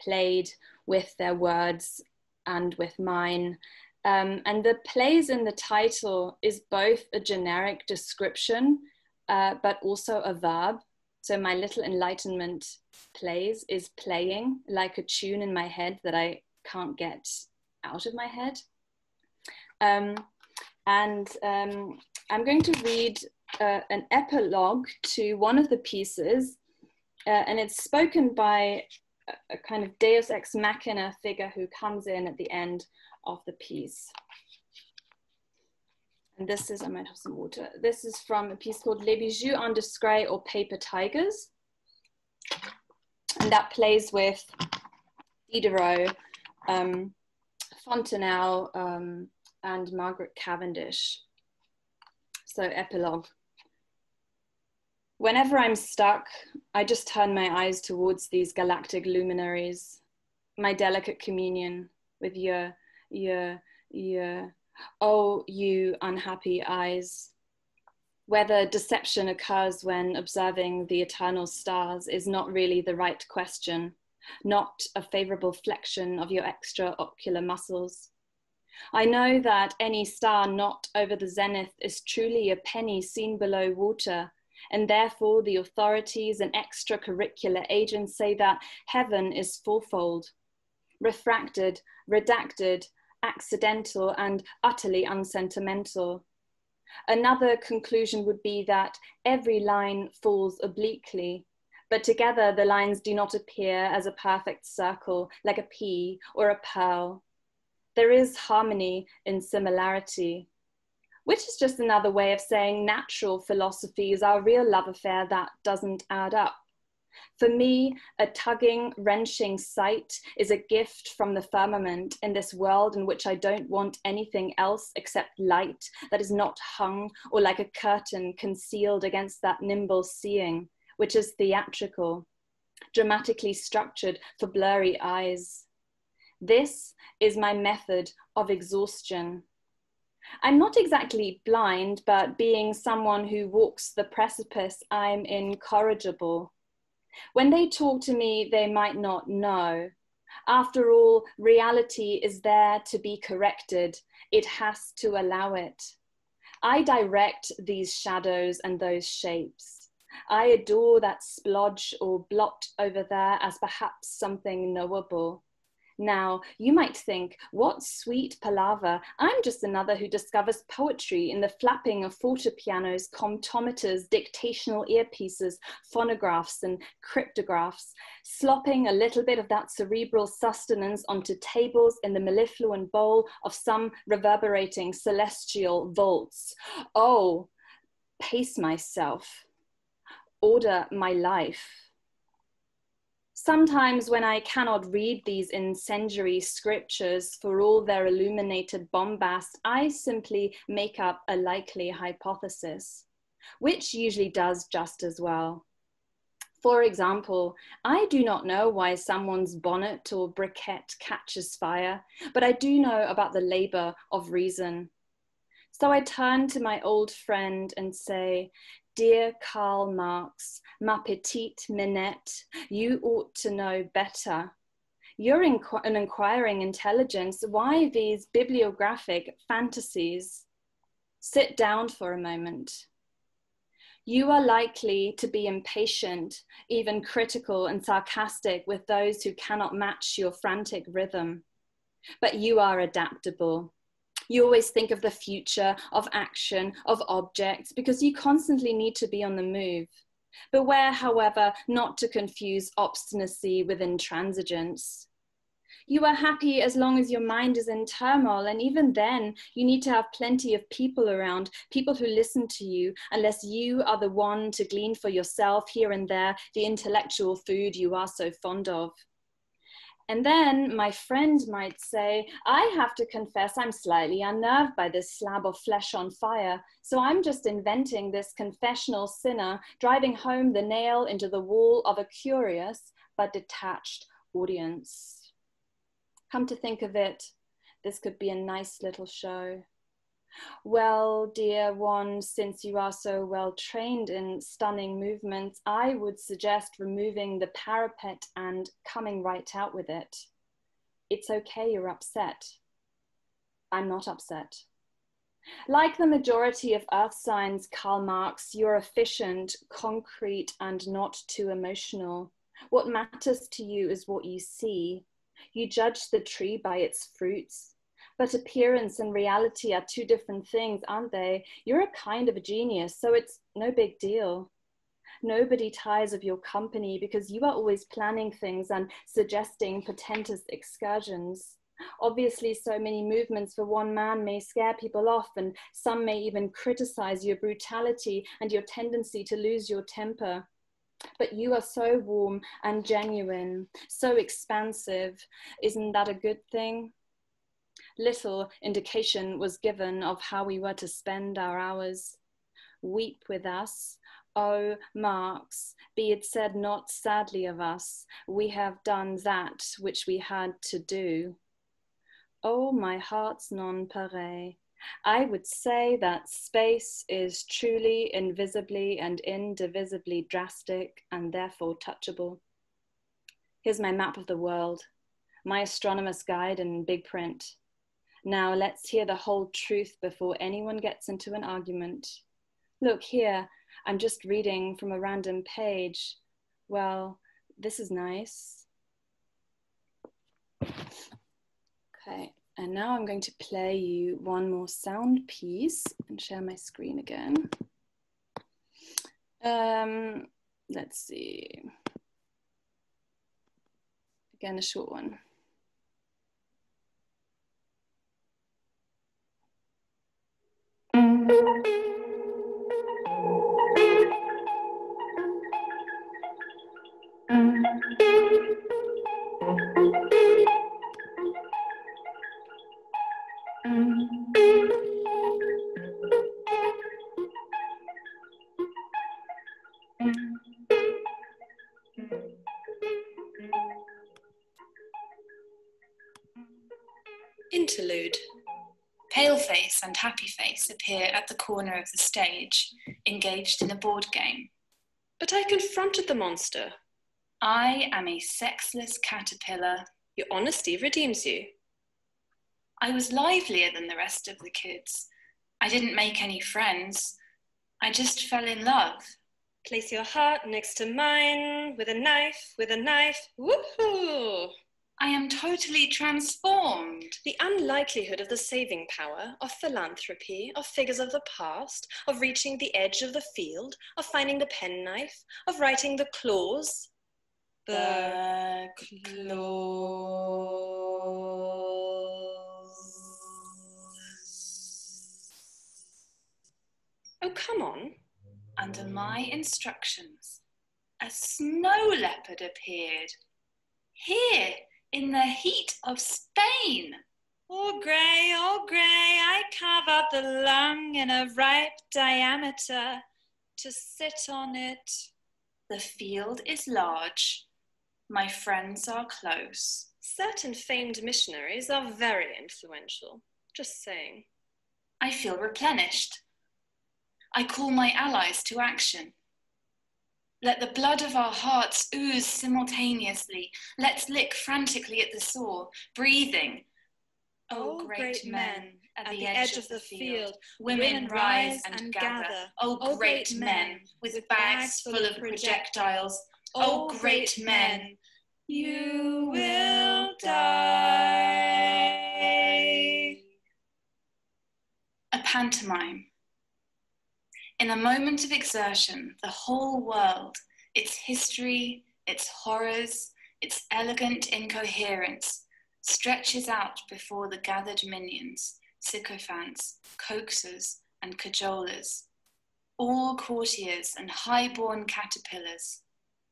played with their words and with mine. Um, and the plays in the title is both a generic description, uh, but also a verb. So my little enlightenment plays is playing like a tune in my head that I can't get out of my head. Um, and um, I'm going to read uh, an epilogue to one of the pieces, uh, and it's spoken by a, kind of deus ex machina figure who comes in at the end of the piece. And this is, I might have some water. This is from a piece called Les Bijoux indiscrets or Paper Tigers. And that plays with Diderot, um, Fontenelle, um, and Margaret Cavendish. So, epilogue. Whenever I'm stuck, I just turn my eyes towards these galactic luminaries, my delicate communion with your, your, your, oh, you unhappy eyes. Whether deception occurs when observing the eternal stars is not really the right question, not a favorable flexion of your extraocular muscles. I know that any star not over the zenith is truly a penny seen below water and therefore the authorities and extracurricular agents say that heaven is fourfold refracted, redacted, accidental, and utterly unsentimental. Another conclusion would be that every line falls obliquely, but together the lines do not appear as a perfect circle, like a pea or a pearl. There is harmony in similarity, which is just another way of saying natural philosophy is our real love affair that doesn't add up. For me, a tugging, wrenching sight is a gift from the firmament in this world in which I don't want anything else except light that is not hung or like a curtain concealed against that nimble seeing, which is theatrical, dramatically structured for blurry eyes. This is my method of exhaustion I'm not exactly blind, but being someone who walks the precipice, I'm incorrigible. When they talk to me, they might not know. After all, reality is there to be corrected, it has to allow it. I direct these shadows and those shapes. I adore that splodge or blot over there as perhaps something knowable. Now, you might think, what sweet palaver. I'm just another who discovers poetry in the flapping of fortepianos, comptometers, dictational earpieces, phonographs, and cryptographs, slopping a little bit of that cerebral sustenance onto tables in the mellifluent bowl of some reverberating celestial vaults. Oh, pace myself, order my life Sometimes, when I cannot read these incendiary scriptures for all their illuminated bombast, I simply make up a likely hypothesis, which usually does just as well. For example, I do not know why someone's bonnet or briquette catches fire, but I do know about the labor of reason. So I turn to my old friend and say, Dear Karl Marx, ma petite Minette, you ought to know better. You're inqu- an inquiring intelligence. Why these bibliographic fantasies? Sit down for a moment. You are likely to be impatient, even critical and sarcastic with those who cannot match your frantic rhythm. But you are adaptable. You always think of the future, of action, of objects, because you constantly need to be on the move. Beware, however, not to confuse obstinacy with intransigence. You are happy as long as your mind is in turmoil, and even then, you need to have plenty of people around, people who listen to you, unless you are the one to glean for yourself here and there the intellectual food you are so fond of. And then my friend might say, I have to confess I'm slightly unnerved by this slab of flesh on fire. So I'm just inventing this confessional sinner, driving home the nail into the wall of a curious but detached audience. Come to think of it, this could be a nice little show. Well, dear one, since you are so well trained in stunning movements, I would suggest removing the parapet and coming right out with it. It's okay, you're upset. I'm not upset. Like the majority of earth signs, Karl Marx, you're efficient, concrete, and not too emotional. What matters to you is what you see. You judge the tree by its fruits. But appearance and reality are two different things, aren't they? You're a kind of a genius, so it's no big deal. Nobody tires of your company because you are always planning things and suggesting portentous excursions. Obviously, so many movements for one man may scare people off, and some may even criticize your brutality and your tendency to lose your temper. But you are so warm and genuine, so expansive. Isn't that a good thing? Little indication was given of how we were to spend our hours. Weep with us, O Marx, be it said not sadly of us, we have done that which we had to do. O my heart's nonpareil, I would say that space is truly invisibly and indivisibly drastic and therefore touchable. Here's my map of the world, my astronomer's guide in big print. Now let's hear the whole truth before anyone gets into an argument. Look here, I'm just reading from a random page. Well, this is nice. Okay, and now I'm going to play you one more sound piece and share my screen again. Um, let's see. Again, a short one. Interlude. Paleface and Happyface appear at the corner of the stage, engaged in a board game. But I confronted the monster. I am a sexless caterpillar. Your honesty redeems you. I was livelier than the rest of the kids. I didn't make any friends. I just fell in love. Place your heart next to mine with a knife, with a knife. Woohoo! I am totally transformed. The unlikelihood of the saving power, of philanthropy, of figures of the past, of reaching the edge of the field, of finding the penknife, of writing the clause. The clause. Oh, come on. Under my instructions, a snow leopard appeared. Here, in the heat of Spain. All grey, all grey, I carve out the lung in a ripe diameter to sit on it. The field is large. My friends are close. Certain famed missionaries are very influential. Just saying. I feel replenished. I call my allies to action. Let the blood of our hearts ooze simultaneously. Let's lick frantically at the sore, breathing. O Oh, great men, at the edge of the field, women rise and gather. O O great great men, with bags full of projectiles. O great men, you will die. a pantomime. In a moment of exertion, the whole world, its history, its horrors, its elegant incoherence, stretches out before the gathered minions, sycophants, coaxers, and cajolers, all courtiers and high-born caterpillars.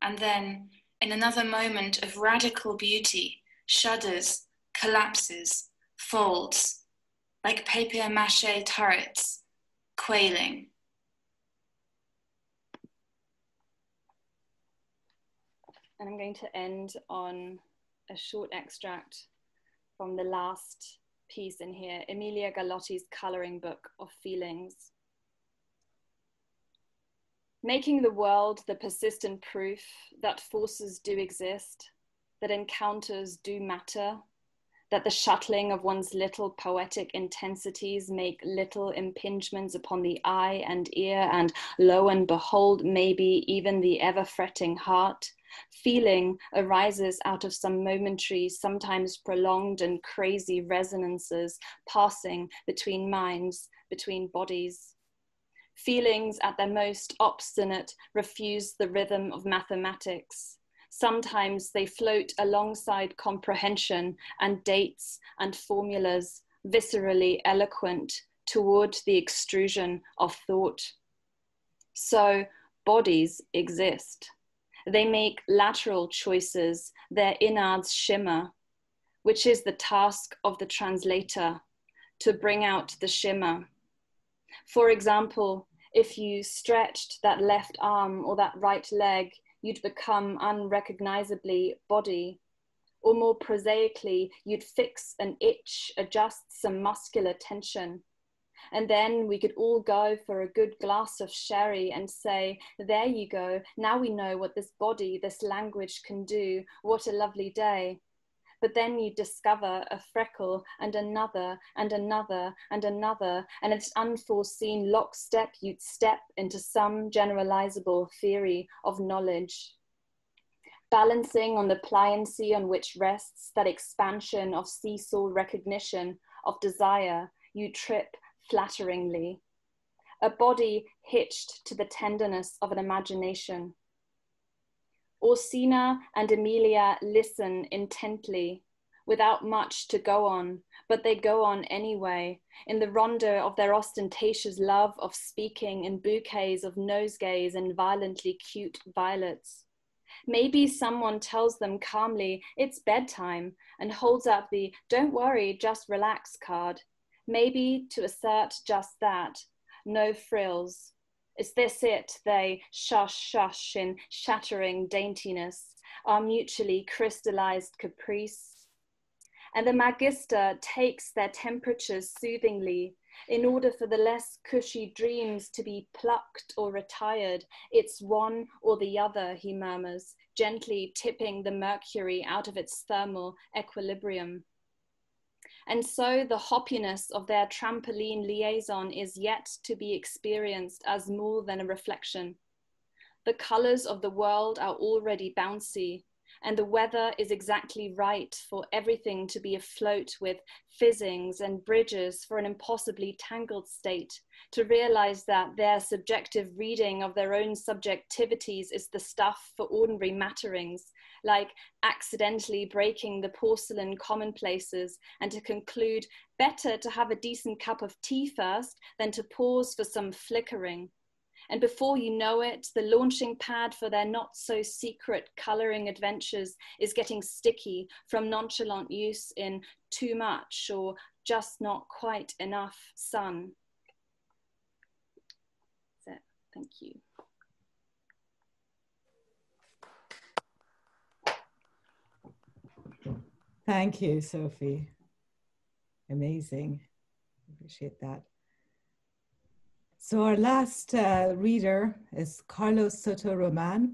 And then, in another moment of radical beauty, shudders, collapses, folds, like papier-mâché turrets, quailing. And I'm going to end on a short extract from the last piece in here Emilia Galotti's coloring book of feelings. Making the world the persistent proof that forces do exist, that encounters do matter, that the shuttling of one's little poetic intensities make little impingements upon the eye and ear, and lo and behold, maybe even the ever fretting heart. Feeling arises out of some momentary, sometimes prolonged and crazy resonances passing between minds, between bodies. Feelings at their most obstinate refuse the rhythm of mathematics. Sometimes they float alongside comprehension and dates and formulas, viscerally eloquent toward the extrusion of thought. So, bodies exist. They make lateral choices, their innards shimmer, which is the task of the translator to bring out the shimmer. For example, if you stretched that left arm or that right leg, you'd become unrecognizably body. Or more prosaically, you'd fix an itch, adjust some muscular tension. And then we could all go for a good glass of sherry and say, There you go, now we know what this body, this language can do. What a lovely day. But then you discover a freckle and another and another and another, and it's unforeseen lockstep, you'd step into some generalizable theory of knowledge. Balancing on the pliancy on which rests that expansion of seesaw recognition, of desire, you trip flatteringly. A body hitched to the tenderness of an imagination. Orsina and Emilia listen intently, without much to go on, but they go on anyway, in the rondo of their ostentatious love of speaking in bouquets of nosegays and violently cute violets. Maybe someone tells them calmly, it's bedtime, and holds up the don't worry, just relax card. Maybe to assert just that, no frills. Is this it? They shush, shush in shattering daintiness, our mutually crystallized caprice. And the magister takes their temperatures soothingly in order for the less cushy dreams to be plucked or retired. It's one or the other, he murmurs, gently tipping the mercury out of its thermal equilibrium. And so the hoppiness of their trampoline liaison is yet to be experienced as more than a reflection. The colors of the world are already bouncy, and the weather is exactly right for everything to be afloat with fizzings and bridges for an impossibly tangled state, to realize that their subjective reading of their own subjectivities is the stuff for ordinary matterings, like accidentally breaking the porcelain commonplaces, and to conclude better to have a decent cup of tea first than to pause for some flickering and before you know it, the launching pad for their not so secret coloring adventures is getting sticky from nonchalant use in too much or just not quite enough sun. So, thank you. Thank you, Sophie. Amazing. Appreciate that. So our last uh, reader is Carlos Soto Román.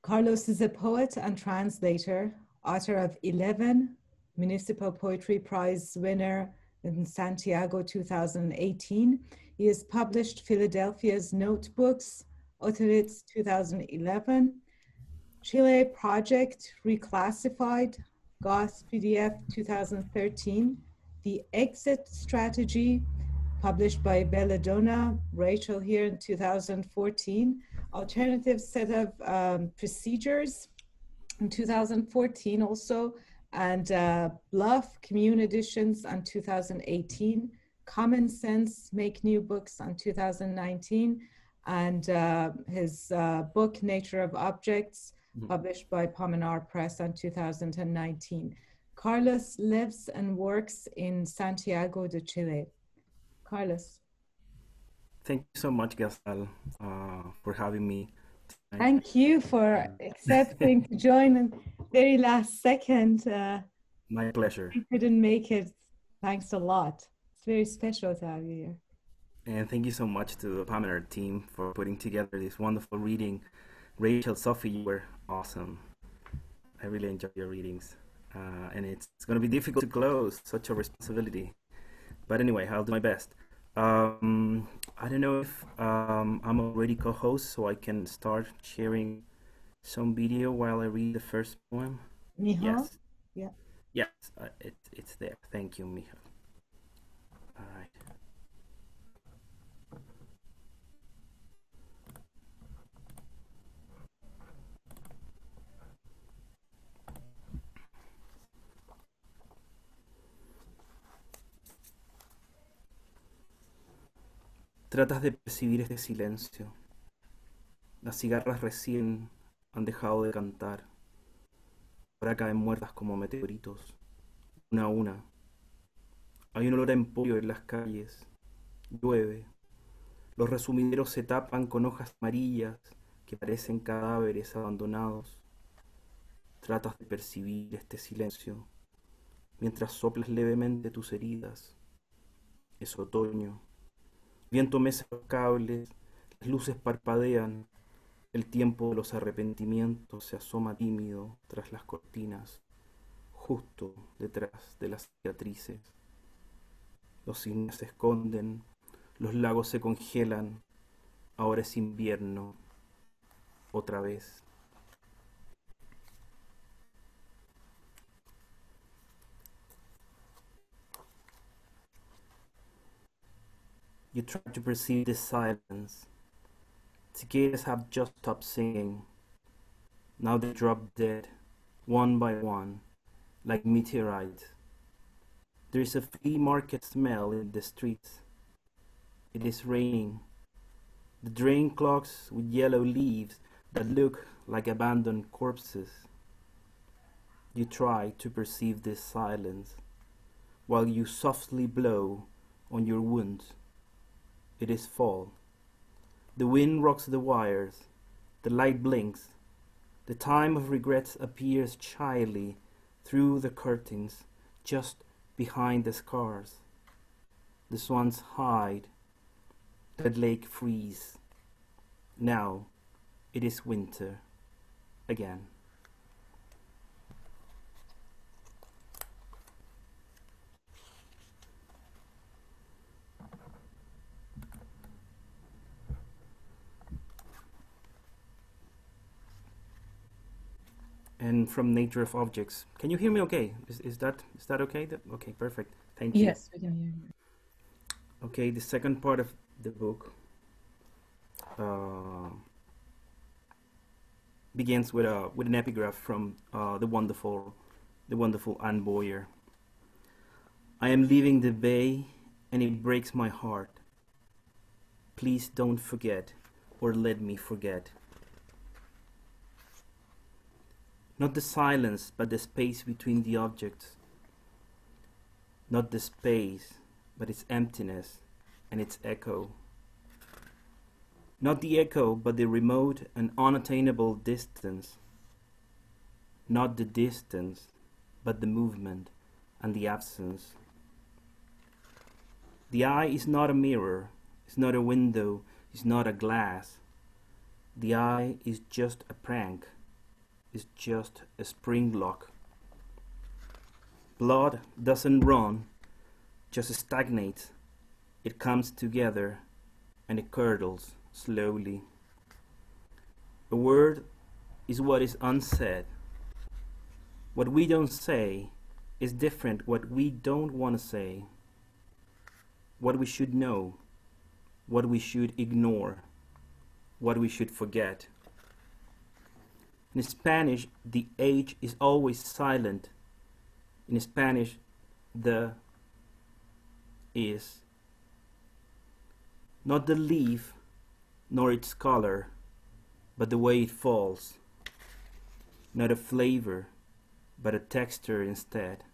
Carlos is a poet and translator, author of 11 Municipal Poetry Prize winner in Santiago 2018. He has published Philadelphia's Notebooks, Otoliths 2011, Chile Project Reclassified, Gauss PDF 2013, The Exit Strategy, published by Belladonna, Rachel here in 2014. Alternative set of um, procedures in 2014 also, and uh, Bluff Commune Editions on 2018. Common Sense Make New Books on 2019, and uh, his uh, book Nature of Objects. Published by Pamenar Press in 2019. Carlos lives and works in Santiago de Chile. Carlos. Thank you so much, Ghazal, uh, for having me. Tonight. Thank you for accepting to join in very last second. Uh, My pleasure. I couldn't make it. Thanks a lot. It's very special to have you here. And thank you so much to the Pominar team for putting together this wonderful reading. Rachel, Sophie, you were awesome. I really enjoy your readings. Uh, and it's, it's going to be difficult to close such a responsibility. But anyway, I'll do my best. Um, I don't know if um, I'm already co-host, so I can start sharing some video while I read the first poem. Michal? Yes. Yeah. Yes, uh, it, it's there. Thank you, Michal. Tratas de percibir este silencio. Las cigarras recién han dejado de cantar. Ahora caen muertas como meteoritos, una a una. Hay un olor a en las calles. Llueve. Los resumideros se tapan con hojas amarillas que parecen cadáveres abandonados. Tratas de percibir este silencio mientras soplas levemente tus heridas. Es otoño viento mece los cables, las luces parpadean, el tiempo de los arrepentimientos se asoma tímido tras las cortinas, justo detrás de las cicatrices. Los cines se esconden, los lagos se congelan, ahora es invierno, otra vez. You try to perceive the silence. Cicadas have just stopped singing. Now they drop dead, one by one, like meteorites. There is a flea market smell in the streets. It is raining. The drain clogs with yellow leaves that look like abandoned corpses. You try to perceive this silence while you softly blow on your wounds. It is fall. The wind rocks the wires. The light blinks. The time of regrets appears shyly through the curtains just behind the scars. The swans hide. The lake freeze. Now it is winter again. And from nature of objects. Can you hear me okay? Is, is that is that okay? Okay, perfect. Thank you. Yes, we can hear you. Okay, the second part of the book uh, begins with a with an epigraph from uh, the wonderful the wonderful Anne Boyer. I am leaving the bay and it breaks my heart. Please don't forget or let me forget. Not the silence, but the space between the objects. Not the space, but its emptiness and its echo. Not the echo, but the remote and unattainable distance. Not the distance, but the movement and the absence. The eye is not a mirror, it's not a window, it's not a glass. The eye is just a prank is just a spring lock. Blood doesn't run, just stagnates. It comes together and it curdles slowly. A word is what is unsaid. What we don't say is different what we don't want to say. What we should know, what we should ignore, what we should forget. In Spanish, the H is always silent. In Spanish, the is not the leaf nor its color, but the way it falls. Not a flavor, but a texture instead.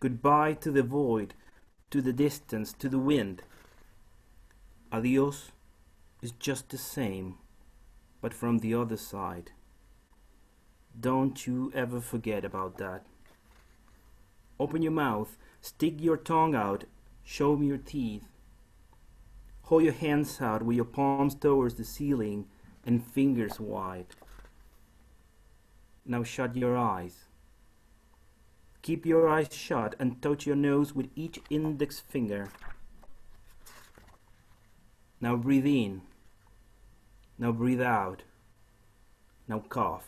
Goodbye to the void, to the distance, to the wind. Adios is just the same but from the other side. Don't you ever forget about that. Open your mouth, stick your tongue out, show me your teeth. Hold your hands out with your palms towards the ceiling and fingers wide. Now shut your eyes. Keep your eyes shut and touch your nose with each index finger. Now breathe in. Now breathe out. Now cough.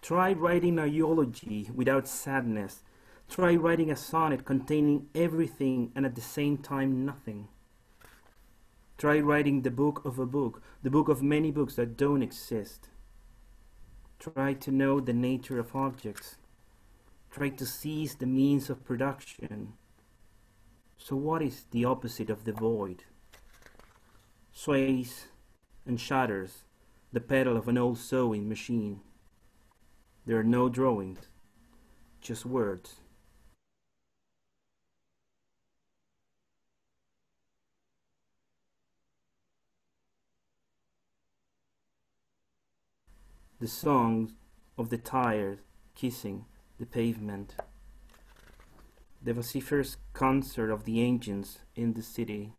Try writing a eulogy without sadness. Try writing a sonnet containing everything and at the same time nothing. Try writing the book of a book, the book of many books that don't exist. Try to know the nature of objects. Try to seize the means of production. So what is the opposite of the void? Sways and shatters the pedal of an old sewing machine. There are no drawings, just words. The songs of the tires kissing the pavement the vociferous concert of the engines in the city.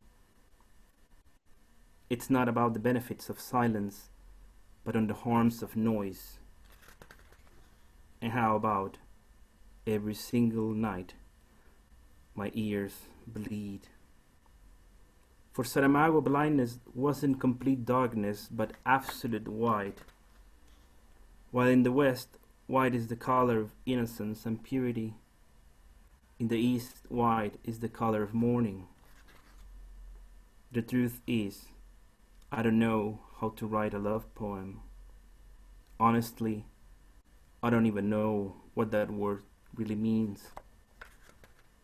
It's not about the benefits of silence, but on the harms of noise. And how about every single night my ears bleed? For Saramago, blindness wasn't complete darkness, but absolute white. While in the West, white is the color of innocence and purity. In the east, white is the color of mourning. The truth is, I don't know how to write a love poem. Honestly, I don't even know what that word really means.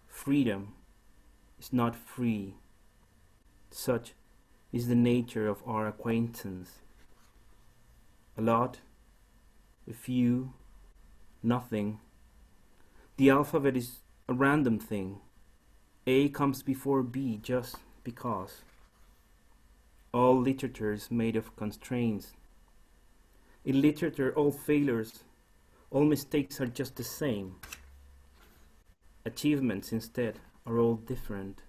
Freedom is not free. Such is the nature of our acquaintance. A lot, a few, nothing. The alphabet is a random thing. A comes before B just because. All literature is made of constraints. In literature, all failures, all mistakes are just the same. Achievements, instead, are all different.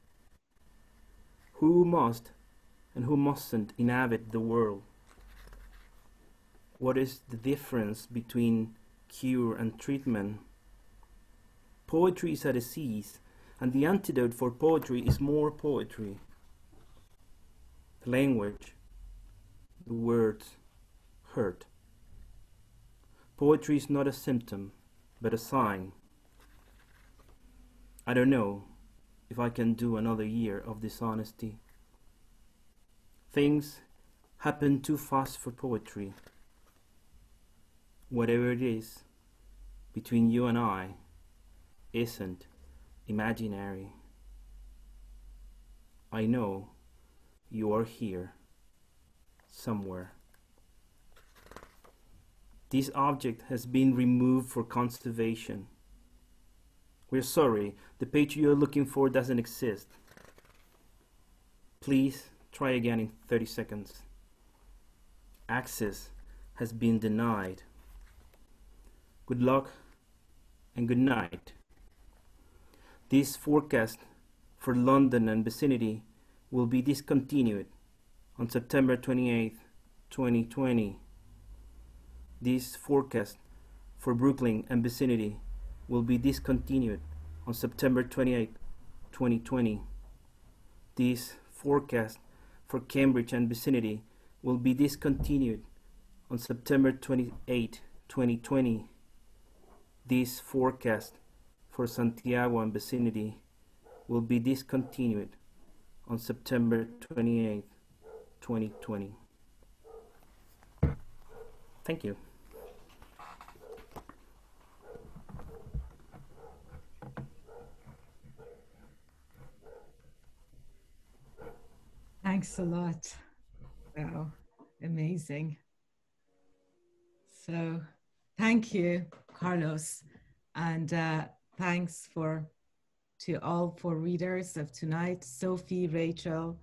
Who must and who mustn't inhabit the world? What is the difference between cure and treatment? Poetry is a disease, and the antidote for poetry is more poetry. The language, the words, hurt. Poetry is not a symptom, but a sign. I don't know if I can do another year of dishonesty. Things happen too fast for poetry. Whatever it is between you and I isn't imaginary. I know you are here somewhere. This object has been removed for conservation. We're sorry, the page you're looking for doesn't exist. Please try again in 30 seconds. Access has been denied. Good luck and good night. This forecast for London and vicinity will be discontinued on September 28, 2020. This forecast for Brooklyn and vicinity will be discontinued on September 28, 2020. This forecast for Cambridge and vicinity will be discontinued on September 28, 2020. This forecast for Santiago and vicinity will be discontinued on September 28, 2020. Thank you. Thanks a lot. Wow, amazing. So, thank you, Carlos, and uh, thanks for to all four readers of tonight: Sophie, Rachel,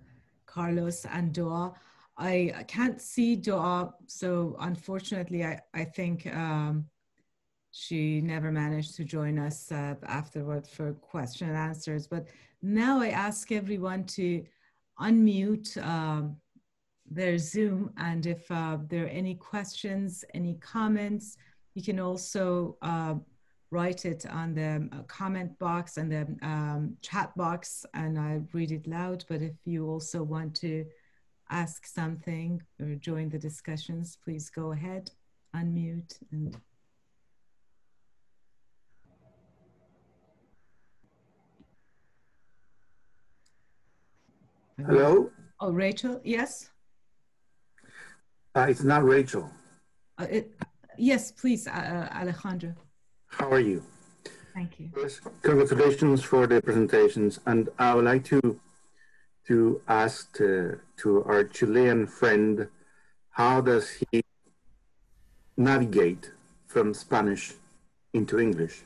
Carlos, and Dua. I can't see Dua, so unfortunately, I I think um, she never managed to join us uh, afterward for question and answers. But now I ask everyone to unmute um, their Zoom. And if uh, there are any questions, any comments, you can also uh, write it on the uh, comment box and the um, chat box and I read it loud. But if you also want to ask something or join the discussions, please go ahead, unmute and Hello? Oh, Rachel, yes? Uh, it's not Rachel. Uh, it, yes, please, uh, uh, Alejandro. How are you? Thank you. First, congratulations for the presentations. And I would like to to ask to, to our Chilean friend, how does he navigate from Spanish into English?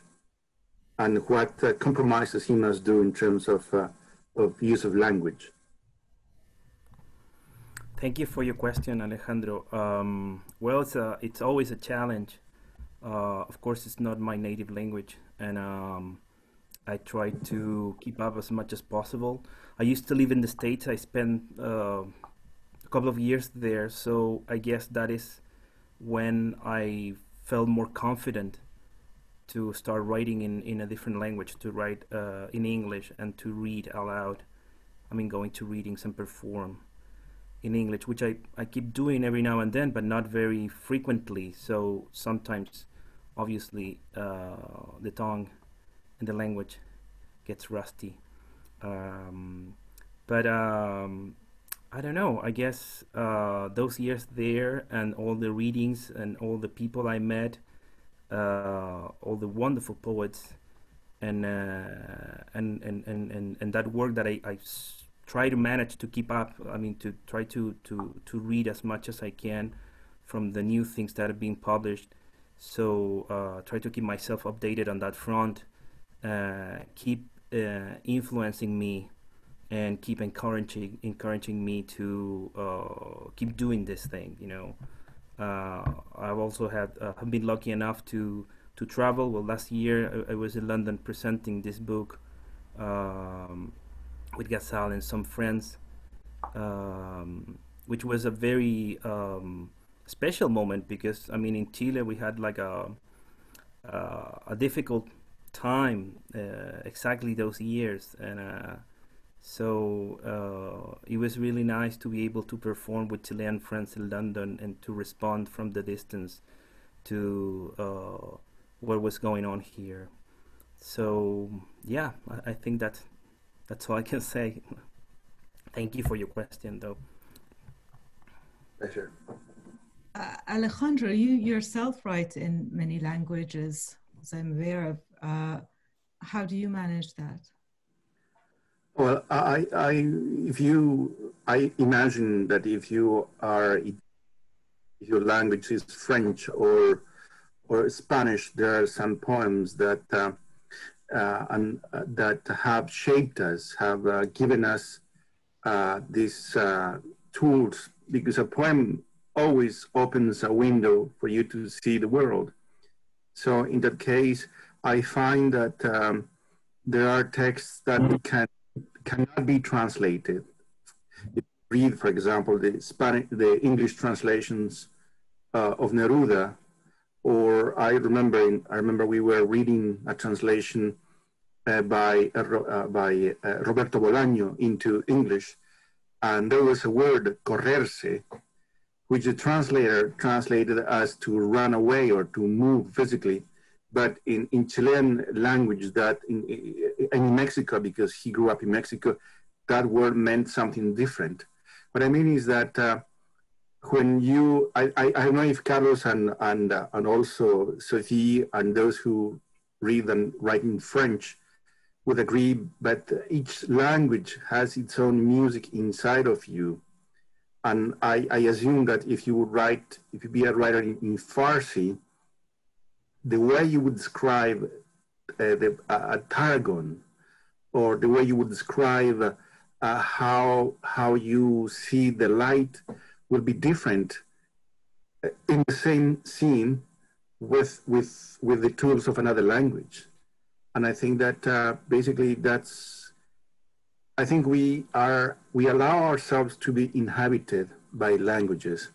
And what uh, compromises he must do in terms of, uh, of use of language? Thank you for your question, Alejandro. Um, well, it's a, it's always a challenge. Uh, of course, it's not my native language, and um, I try to keep up as much as possible. I used to live in the states. I spent uh, a couple of years there, so I guess that is when I felt more confident to start writing in, in a different language, to write uh, in English and to read aloud. I mean, going to readings and perform in English, which I, I keep doing every now and then, but not very frequently. So sometimes, obviously, uh, the tongue and the language gets rusty. Um, but um, I don't know. I guess uh, those years there and all the readings and all the people I met, uh, all the wonderful poets, and, uh, and, and, and, and, and that work that I, I try to manage to keep up. I mean, to try to to to read as much as I can from the new things that are being published. So uh, try to keep myself updated on that front. Uh, keep uh, influencing me and keep encouraging encouraging me to uh, keep doing this thing. You know, uh, I've also had have been lucky enough to to travel. Well, last year I, I was in London presenting this book. Um, with Ghazal and some friends, um, which was a very um, special moment because I mean in Chile we had like a uh, a difficult time uh, exactly those years and uh, So uh, it was really nice to be able to perform with Chilean friends in London and to respond from the distance to uh, what was going on here. So yeah, I, I think that that's all I can <laughs> say. Thank you for your question, though. Pleasure. Uh, Alejandro, you yourself write in many languages, as I'm aware of. Uh, how do you manage that? Well, I, I, if you, I imagine that if you are, if your language is French or, or Spanish, there are some poems that, uh, uh, and, uh, that have shaped us, have uh, given us uh, these uh, tools, because a poem always opens a window for you to see the world. So in that case, I find that um, there are texts that can cannot be translated. Read, for example, the Spanish, the English translations uh, of Neruda, or I remember, in, I remember we were reading a translation uh, by uh, uh by uh, Roberto Bolaño into English, and there was a word "correrse," which the translator translated as to run away or to move physically but in, in Chilean language that in, in Mexico, because he grew up in Mexico, that word meant something different. What I mean is that uh, when you, I, I, I, know if Carlos and, and, uh, and also Sophie and those who read and write in French would agree, but each language has its own music inside of you. And I, I assume that if you would write, if you be a writer in, in Farsi, the way you would describe uh, the, uh, a tarragon or the way you would describe uh, how, how you see the light will be different uh, in the same scene with, with, with the tools of another language. And I think that uh, basically that's, I think we are, we allow ourselves to be inhabited by languages.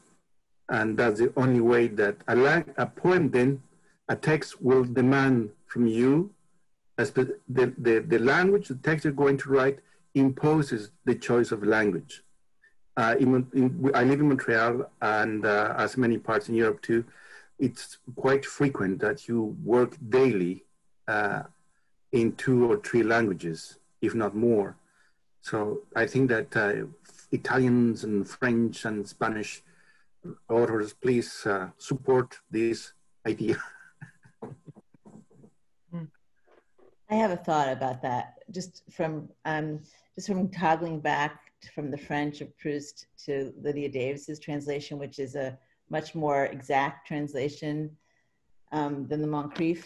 And that's the only way that a, a poem then a text will demand from you, as the, the, the language, the text you're going to write imposes the choice of language. Uh, in, in, I live in Montreal and uh, as many parts in Europe too, it's quite frequent that you work daily uh, in two or three languages, if not more. So I think that uh, Italians and French and Spanish authors, please uh, support this idea. <laughs> I have a thought about that, just from um, just from toggling back from the French of Proust to Lydia Davis's translation, which is a much more exact translation um, than the Moncrieff.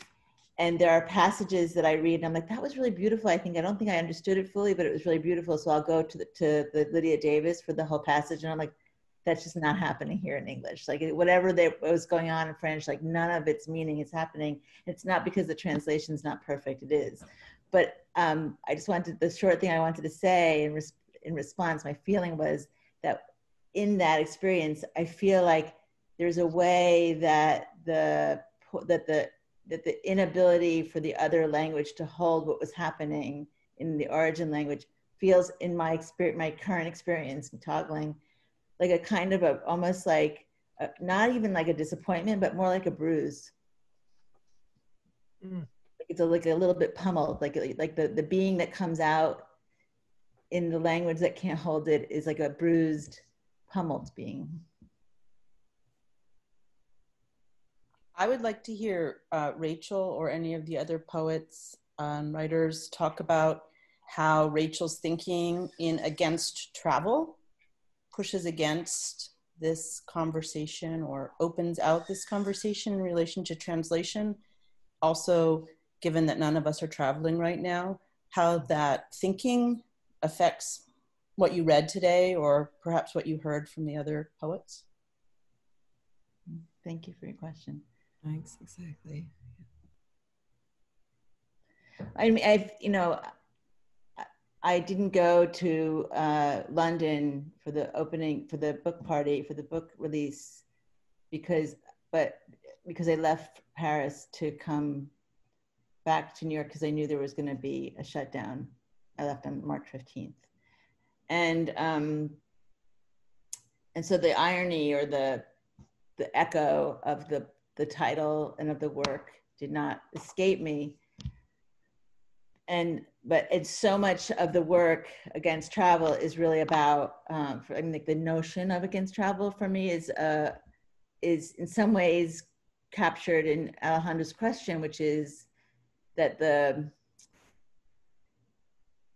And there are passages that I read, and I'm like, that was really beautiful. I think I don't think I understood it fully, but it was really beautiful. So I'll go to the to the Lydia Davis for the whole passage, and I'm like, that's just not happening here in English. Like whatever there was going on in French, like none of its meaning is happening. It's not because the translation is not perfect. It is, but um, I just wanted the short thing I wanted to say in res- in response. My feeling was that in that experience, I feel like there's a way that the that the that the inability for the other language to hold what was happening in the origin language feels in my experience, my current experience in toggling like a kind of a almost like a, not even like a disappointment, but more like a bruise. Mm. It's a, like a little bit pummeled, like like the the being that comes out in the language that can't hold it is like a bruised, pummeled being. I would like to hear uh, Rachel or any of the other poets and writers talk about how Rachel's thinking in Against Travel pushes against this conversation or opens out this conversation in relation to translation. Also, given that none of us are traveling right now, how that thinking affects what you read today or perhaps what you heard from the other poets? Thank you for your question. Thanks, exactly. I mean, I've, you know, I didn't go to uh, London for the opening for the book party for the book release because but because I left Paris to come back to New York because I knew there was going to be a shutdown. I left on March 15th. and um, and so the irony or the the echo of the the title and of the work did not escape me. And but it's so much of the work against travel is really about um, for, I mean, like the notion of against travel for me is uh, is in some ways captured in Alejandra's question, which is that the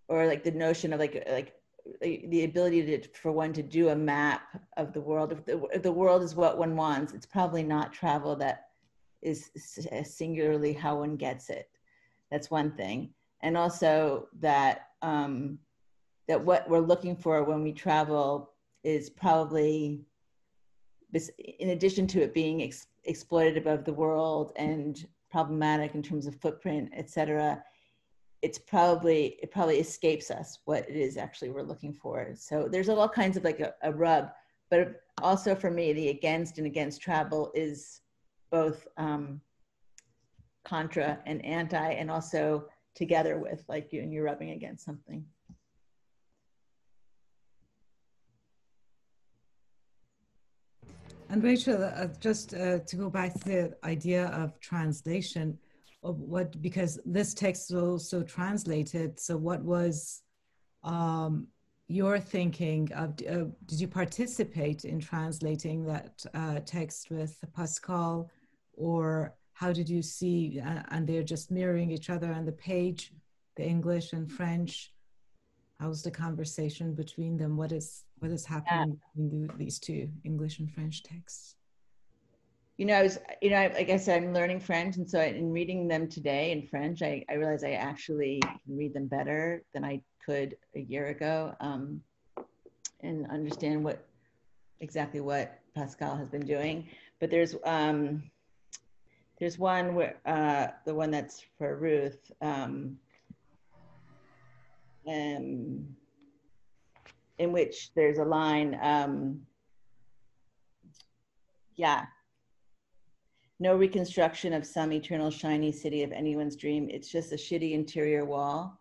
or like the notion of like like the ability to, for one to do a map of the world. If the, if the world is what one wants, it's probably not travel that is singularly how one gets it. That's one thing and also that um, that what we're looking for when we travel is probably in addition to it being ex- of the world and problematic in terms of footprint et cetera it's probably it probably escapes us what it is actually we're looking for so there's all kinds of like a, a rub but also for me the against and against travel is both um, contra and anti and also together with like you and you're rubbing against something. And Rachel, uh, just uh, to go back to the idea of translation, what because this text is also translated. So, what was um, your thinking of? Uh, did you participate in translating that uh, text with Pascal, or how did you see uh, and they're just mirroring each other on the page the english and french how's the conversation between them what is what is happening yeah. between these two english and french texts you know i was you know I, like i said i'm learning french and so in reading them today in french i, I realize i actually can read them better than i could a year ago um, and understand what exactly what pascal has been doing but there's um, there's one where uh, the one that's for Ruth. Um, um, in which there's a line, um, yeah, no reconstruction of some eternal shiny city of anyone's dream. It's just a shitty interior wall.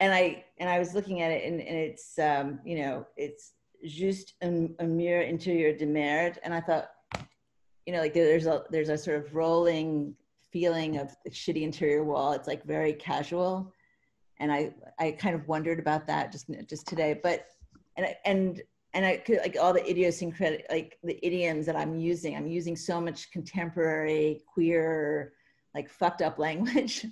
And I and I was looking at it, and, and it's um, you know it's juste un, un mur intérieur de merde, and I thought you know, like there's a there's a sort of rolling feeling of the shitty interior wall. It's like very casual, and I I kind of wondered about that just just today. But and and and I could like all the idiosyncratic like the idioms that I'm using. I'm using so much contemporary queer like fucked up <laughs> language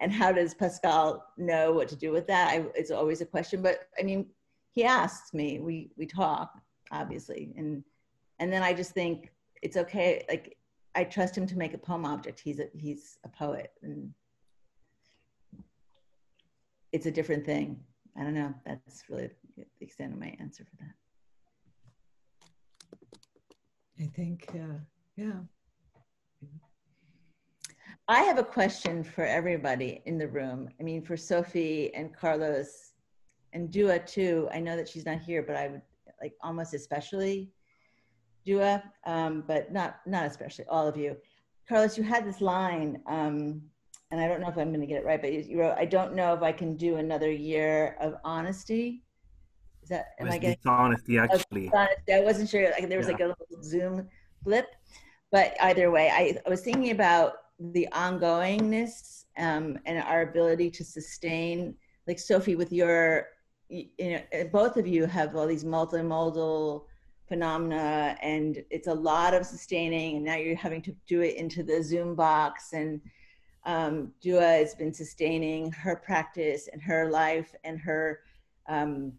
and how does pascal know what to do with that I, it's always a question but i mean he asks me we we talk obviously and and then i just think it's okay. Like I trust him to make a poem object. He's a, he's a poet and it's a different thing. I don't know. That's really the extent of my answer for that. I think, uh, yeah. I have a question for everybody in the room. I mean, for Sophie and Carlos and Dua too. I know that she's not here, but I would like almost especially Dua, um, but not not especially all of you. Carlos, you had this line, um, and I don't know if I'm going to get it right, but you, wrote, "I don't know if I can do another year of honesty." Is that am I getting honesty? Actually. I wasn't sure. Like, there was yeah. like a little Zoom blip, but either way, I, I was thinking about the ongoingness um, and our ability to sustain. Like Sophie, with your, you know, both of you have all these multimodal phenomena and it's a lot of sustaining and now you're having to do it into the zoom box and um, Dua has been sustaining her practice and her life and her um,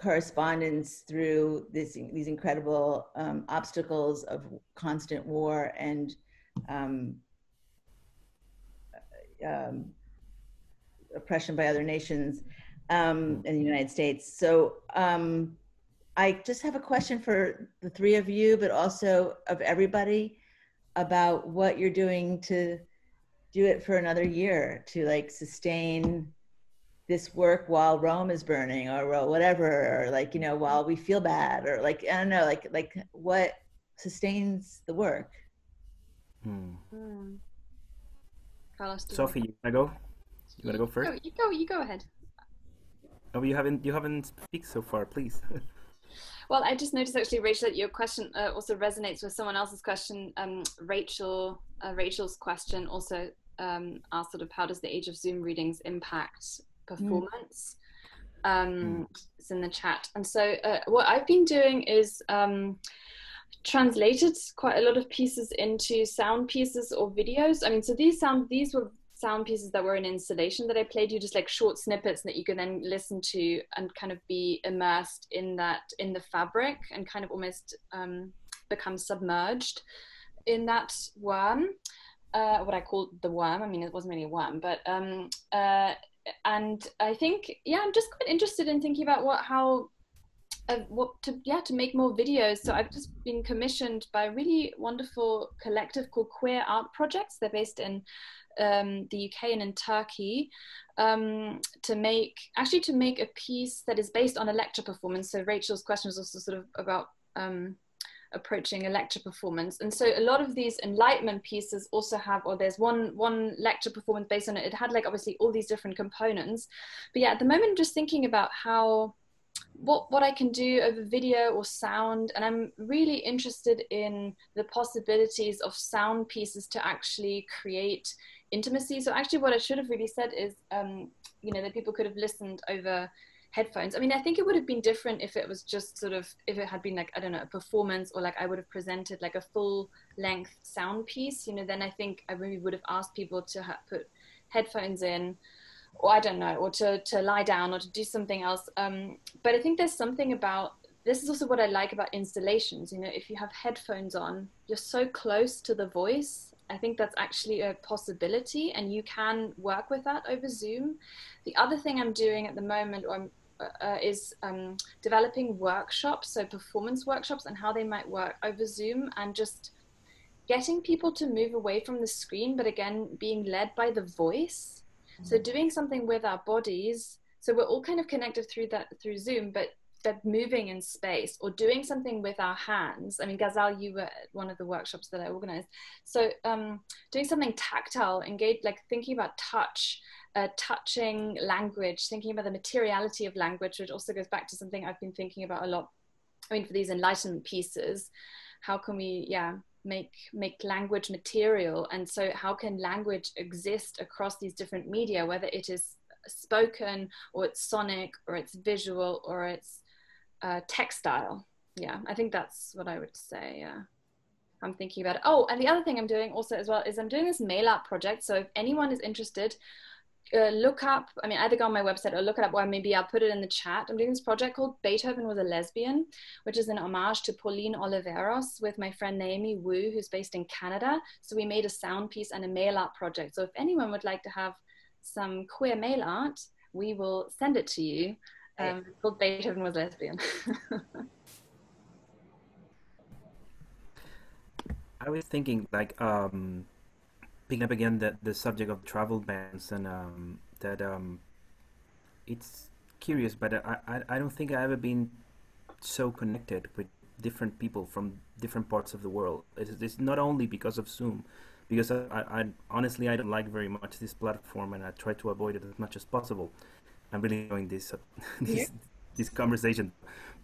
correspondence through this, these incredible um, obstacles of constant war and um, um, oppression by other nations um, in the United States. So um, I just have a question for the three of you, but also of everybody about what you're doing to do it for another year to like sustain this work while Rome is burning or whatever, or like, you know, while we feel bad or like, I don't know, like, like what sustains the work? Hmm. Hmm. Carlos, Sophie, you wanna go? You wanna go first? Go, you go, you go ahead. Oh, you haven't you haven't speak so far, please. <laughs> well, I just noticed actually, Rachel, that your question uh, also resonates with someone else's question. Um, Rachel, uh, Rachel's question also um, asked sort of how does the age of Zoom readings impact performance? Mm. Um, it's in the chat, and so uh, what I've been doing is. Um, translated quite a lot of pieces into sound pieces or videos. I mean, so these sound these were sound pieces that were in installation that I played you, just like short snippets that you can then listen to and kind of be immersed in that in the fabric and kind of almost um, become submerged in that worm. Uh, what I call the worm. I mean, it wasn't really a worm, but um, uh, and I think yeah, I'm just quite interested in thinking about what how uh, what to yeah to make more videos so i've just been commissioned by a really wonderful collective called queer art projects they're based in um, the UK and in Turkey um, to make actually to make a piece that is based on a lecture performance. So Rachel's question was also sort of about um, approaching a lecture performance, and so a lot of these enlightenment pieces also have, or there's one one lecture performance based on it. It had like obviously all these different components, but yeah, at the moment, I'm just thinking about how what what I can do over video or sound, and I'm really interested in the possibilities of sound pieces to actually create intimacy. So actually, what I should have really said is, um, you know, that people could have listened over headphones. I mean, I think it would have been different if it was just sort of if it had been like I don't know a performance or like I would have presented like a full length sound piece. You know, then I think I really would have asked people to ha- put headphones in. Or I don't know, or to, to lie down or to do something else. Um, but I think there's something about this is also what I like about installations. You know, if you have headphones on, you're so close to the voice I think that's actually a possibility, and you can work with that over Zoom. The other thing I'm doing at the moment or uh, is um, developing workshops, so performance workshops, and how they might work over Zoom, and just getting people to move away from the screen, but again, being led by the voice. Mm-hmm. So doing something with our bodies. So we're all kind of connected through that through Zoom, but that moving in space or doing something with our hands. I mean, Ghazal, you were at one of the workshops that I organized. So um, doing something tactile, engage, like thinking about touch, touching language, thinking about the materiality of language, which also goes back to something I've been thinking about a lot. I mean, for these enlightenment pieces, how can we, yeah, make make language material? And so, how can language exist across these different media, whether it is spoken or it's sonic or it's visual or it's uh, textile. Yeah, I think that's what I would say. Yeah. I'm thinking about it. Oh, and the other thing I'm doing also as well is I'm doing this mail out project. So if anyone is interested, uh, look up, I mean, either go on my website or look it up, or maybe I'll put it in the chat. I'm doing this project called Beethoven was a Lesbian, which is an homage to Pauline Oliveros with my friend Naomi Woo, who's based in Canada. So we made a sound piece and a mail art project. So if anyone would like to have some queer mail art, we will send it to you. Um, called Beethoven was lesbian. <laughs> I was thinking, like, um, picking up again the, the subject of travel bans, and um, that um, it's curious, but I, I, I don't think I've ever been so connected with different people from different parts of the world. It's, it's not only because of Zoom, because I, I, honestly I don't like very much this platform, and I try to avoid it as much as possible. I'm really enjoying this uh, <laughs> this yeah. this conversation,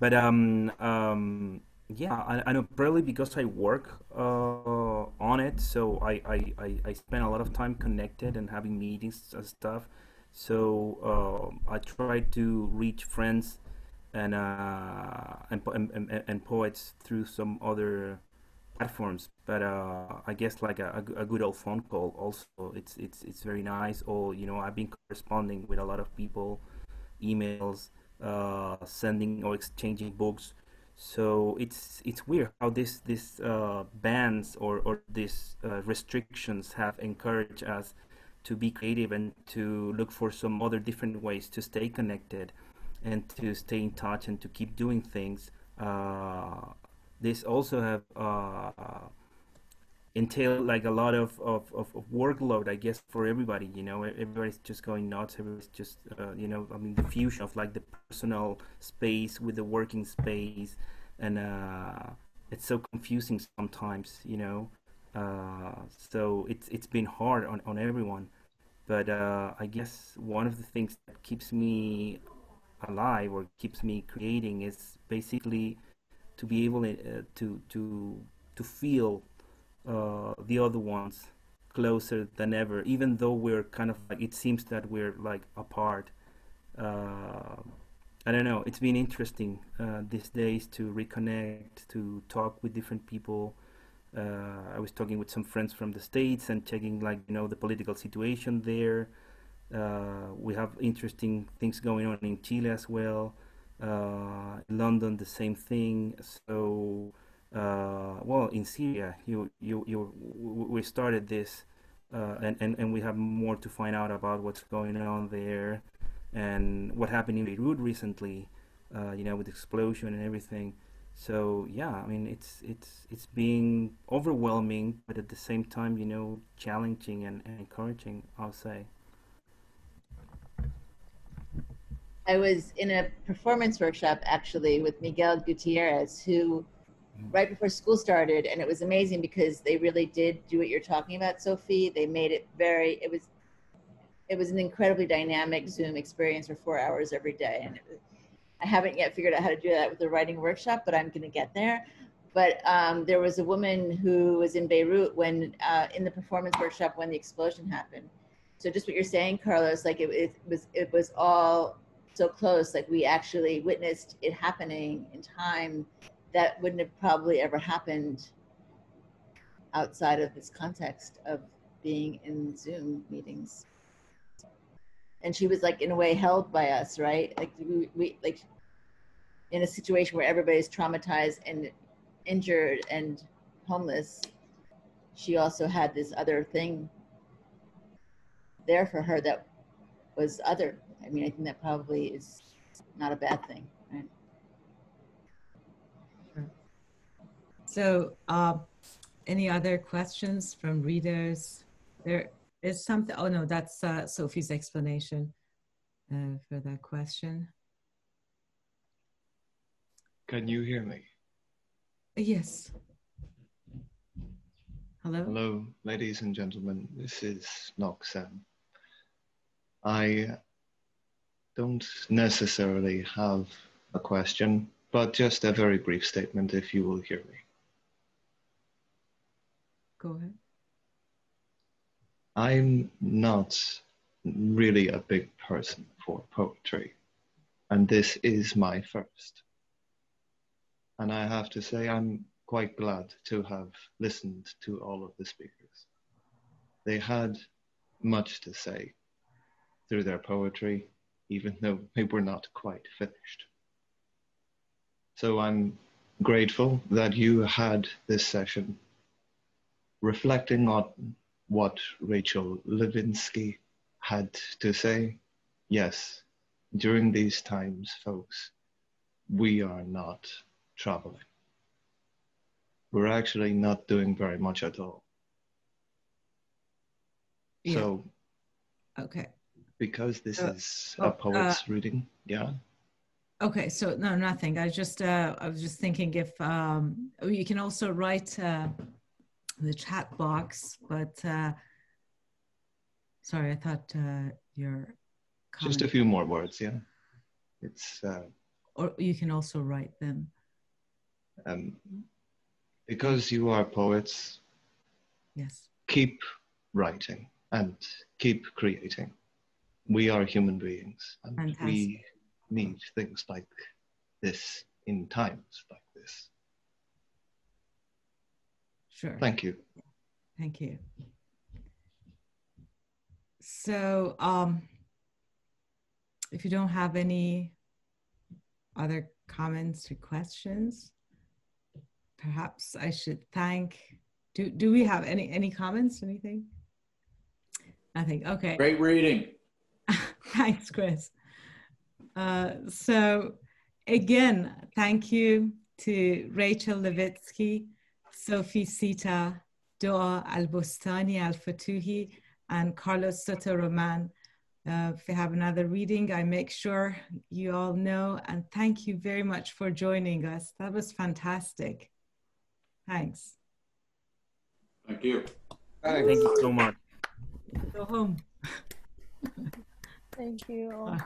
but um um yeah I, I know probably because I work uh, on it, so I, I, I, I spend a lot of time connected and having meetings and stuff. So uh, I try to reach friends and uh, and, and, and poets through some other platforms but uh, I guess like a, a, good old phone call also it's it's it's very nice or you know I've been corresponding with a lot of people emails uh, sending or exchanging books so it's it's weird how this this uh, bans or or these uh, restrictions have encouraged us to be creative and to look for some other different ways to stay connected and to stay in touch and to keep doing things. Uh, this also have uh, entail like a lot of, of, of, workload i guess for everybody you know? Everybody's just going nuts everybody's just uh, you know i mean the fusion of like the personal space with the working space and uh, it's so confusing sometimes you know? Uh, so it's it's been hard on, on everyone. But uh, i guess one of the things that keeps me alive or keeps me creating is basically to be able uh, to to to feel uh, the other ones closer than ever, even though we're kind of like it seems that we're like apart. Uh, I don't know. It's been interesting uh, these days to reconnect, to talk with different people. Uh, I was talking with some friends from the states and checking, like you know, the political situation there. Uh, we have interesting things going on in Chile as well. Uh, London, the same thing. So, uh, well, in Syria, you you you we started this, uh, and, and and we have more to find out about what's going on there and what happened in Beirut recently, uh, you know, with explosion and everything. So yeah, I mean, it's it's it's being overwhelming, but at the same time, you know, challenging and, and encouraging. I'll say. I was in a performance workshop actually with Miguel Gutierrez, who right before school started, and it was amazing because they really did do what you're talking about, Sophie. They made it very. It was it was an incredibly dynamic Zoom experience for four hours every day. And it, I haven't yet figured out how to do that with the writing workshop, but I'm going to get there. But um, there was a woman who was in Beirut when, uh, in the performance workshop when the explosion happened. So just what you're saying, Carlos, like it, it was, it was all so close. Like we actually witnessed it happening in time that wouldn't have probably ever happened outside of this context of being in Zoom meetings. And she was like in a way held by us right? Like we, we like in a situation where everybody's traumatized and injured and homeless she also had this other thing there for her that was other. I mean i think that probably is not a bad thing so uh, any other questions from readers there is something, oh no, that's uh, Sophie's explanation uh, for that question. Can you hear me? Yes. Hello? Hello, ladies and gentlemen. This is Noxem. I don't necessarily have a question, but just a very brief statement if you will hear me. Go ahead. I'm not really a big person for poetry, and this is my first. And I have to say, I'm quite glad to have listened to all of the speakers. They had much to say through their poetry, even though they were not quite finished. So I'm grateful that you had this session reflecting on what Rachel Levitsky had to say. Yes, during these times, folks, we are not traveling. We're actually not doing very much at all. Yeah. So, okay. Because this uh, is a poet's uh, reading, yeah. Okay, so no, nothing. I just, uh, I was just thinking if um, you can also write uh, the chat box, but uh, sorry, I thought uh, your comment... just a few more words. Yeah, it's uh, or you can also write them. Um, because you are poets. Yes. Keep writing and keep creating. We are human beings, and Fantastic. we need things like this in times like this. Sure. Thank you. Thank you. So, um, if you don't have any other comments or questions, perhaps I should thank. Do do we have any any comments? Anything? Nothing. Okay. Great reading. <laughs> Thanks, Chris. Uh, so, again, thank you to Rachel Levitsky Sophie Seita, Dua Al-Bostani Al-Fatuhi, and Carlos Soto Román. Uh, if we have another reading, I make sure you all know. And thank you very much for joining us. That was fantastic. Thanks. Thank you. Thanks. Thank you so much. Go home. Thank you.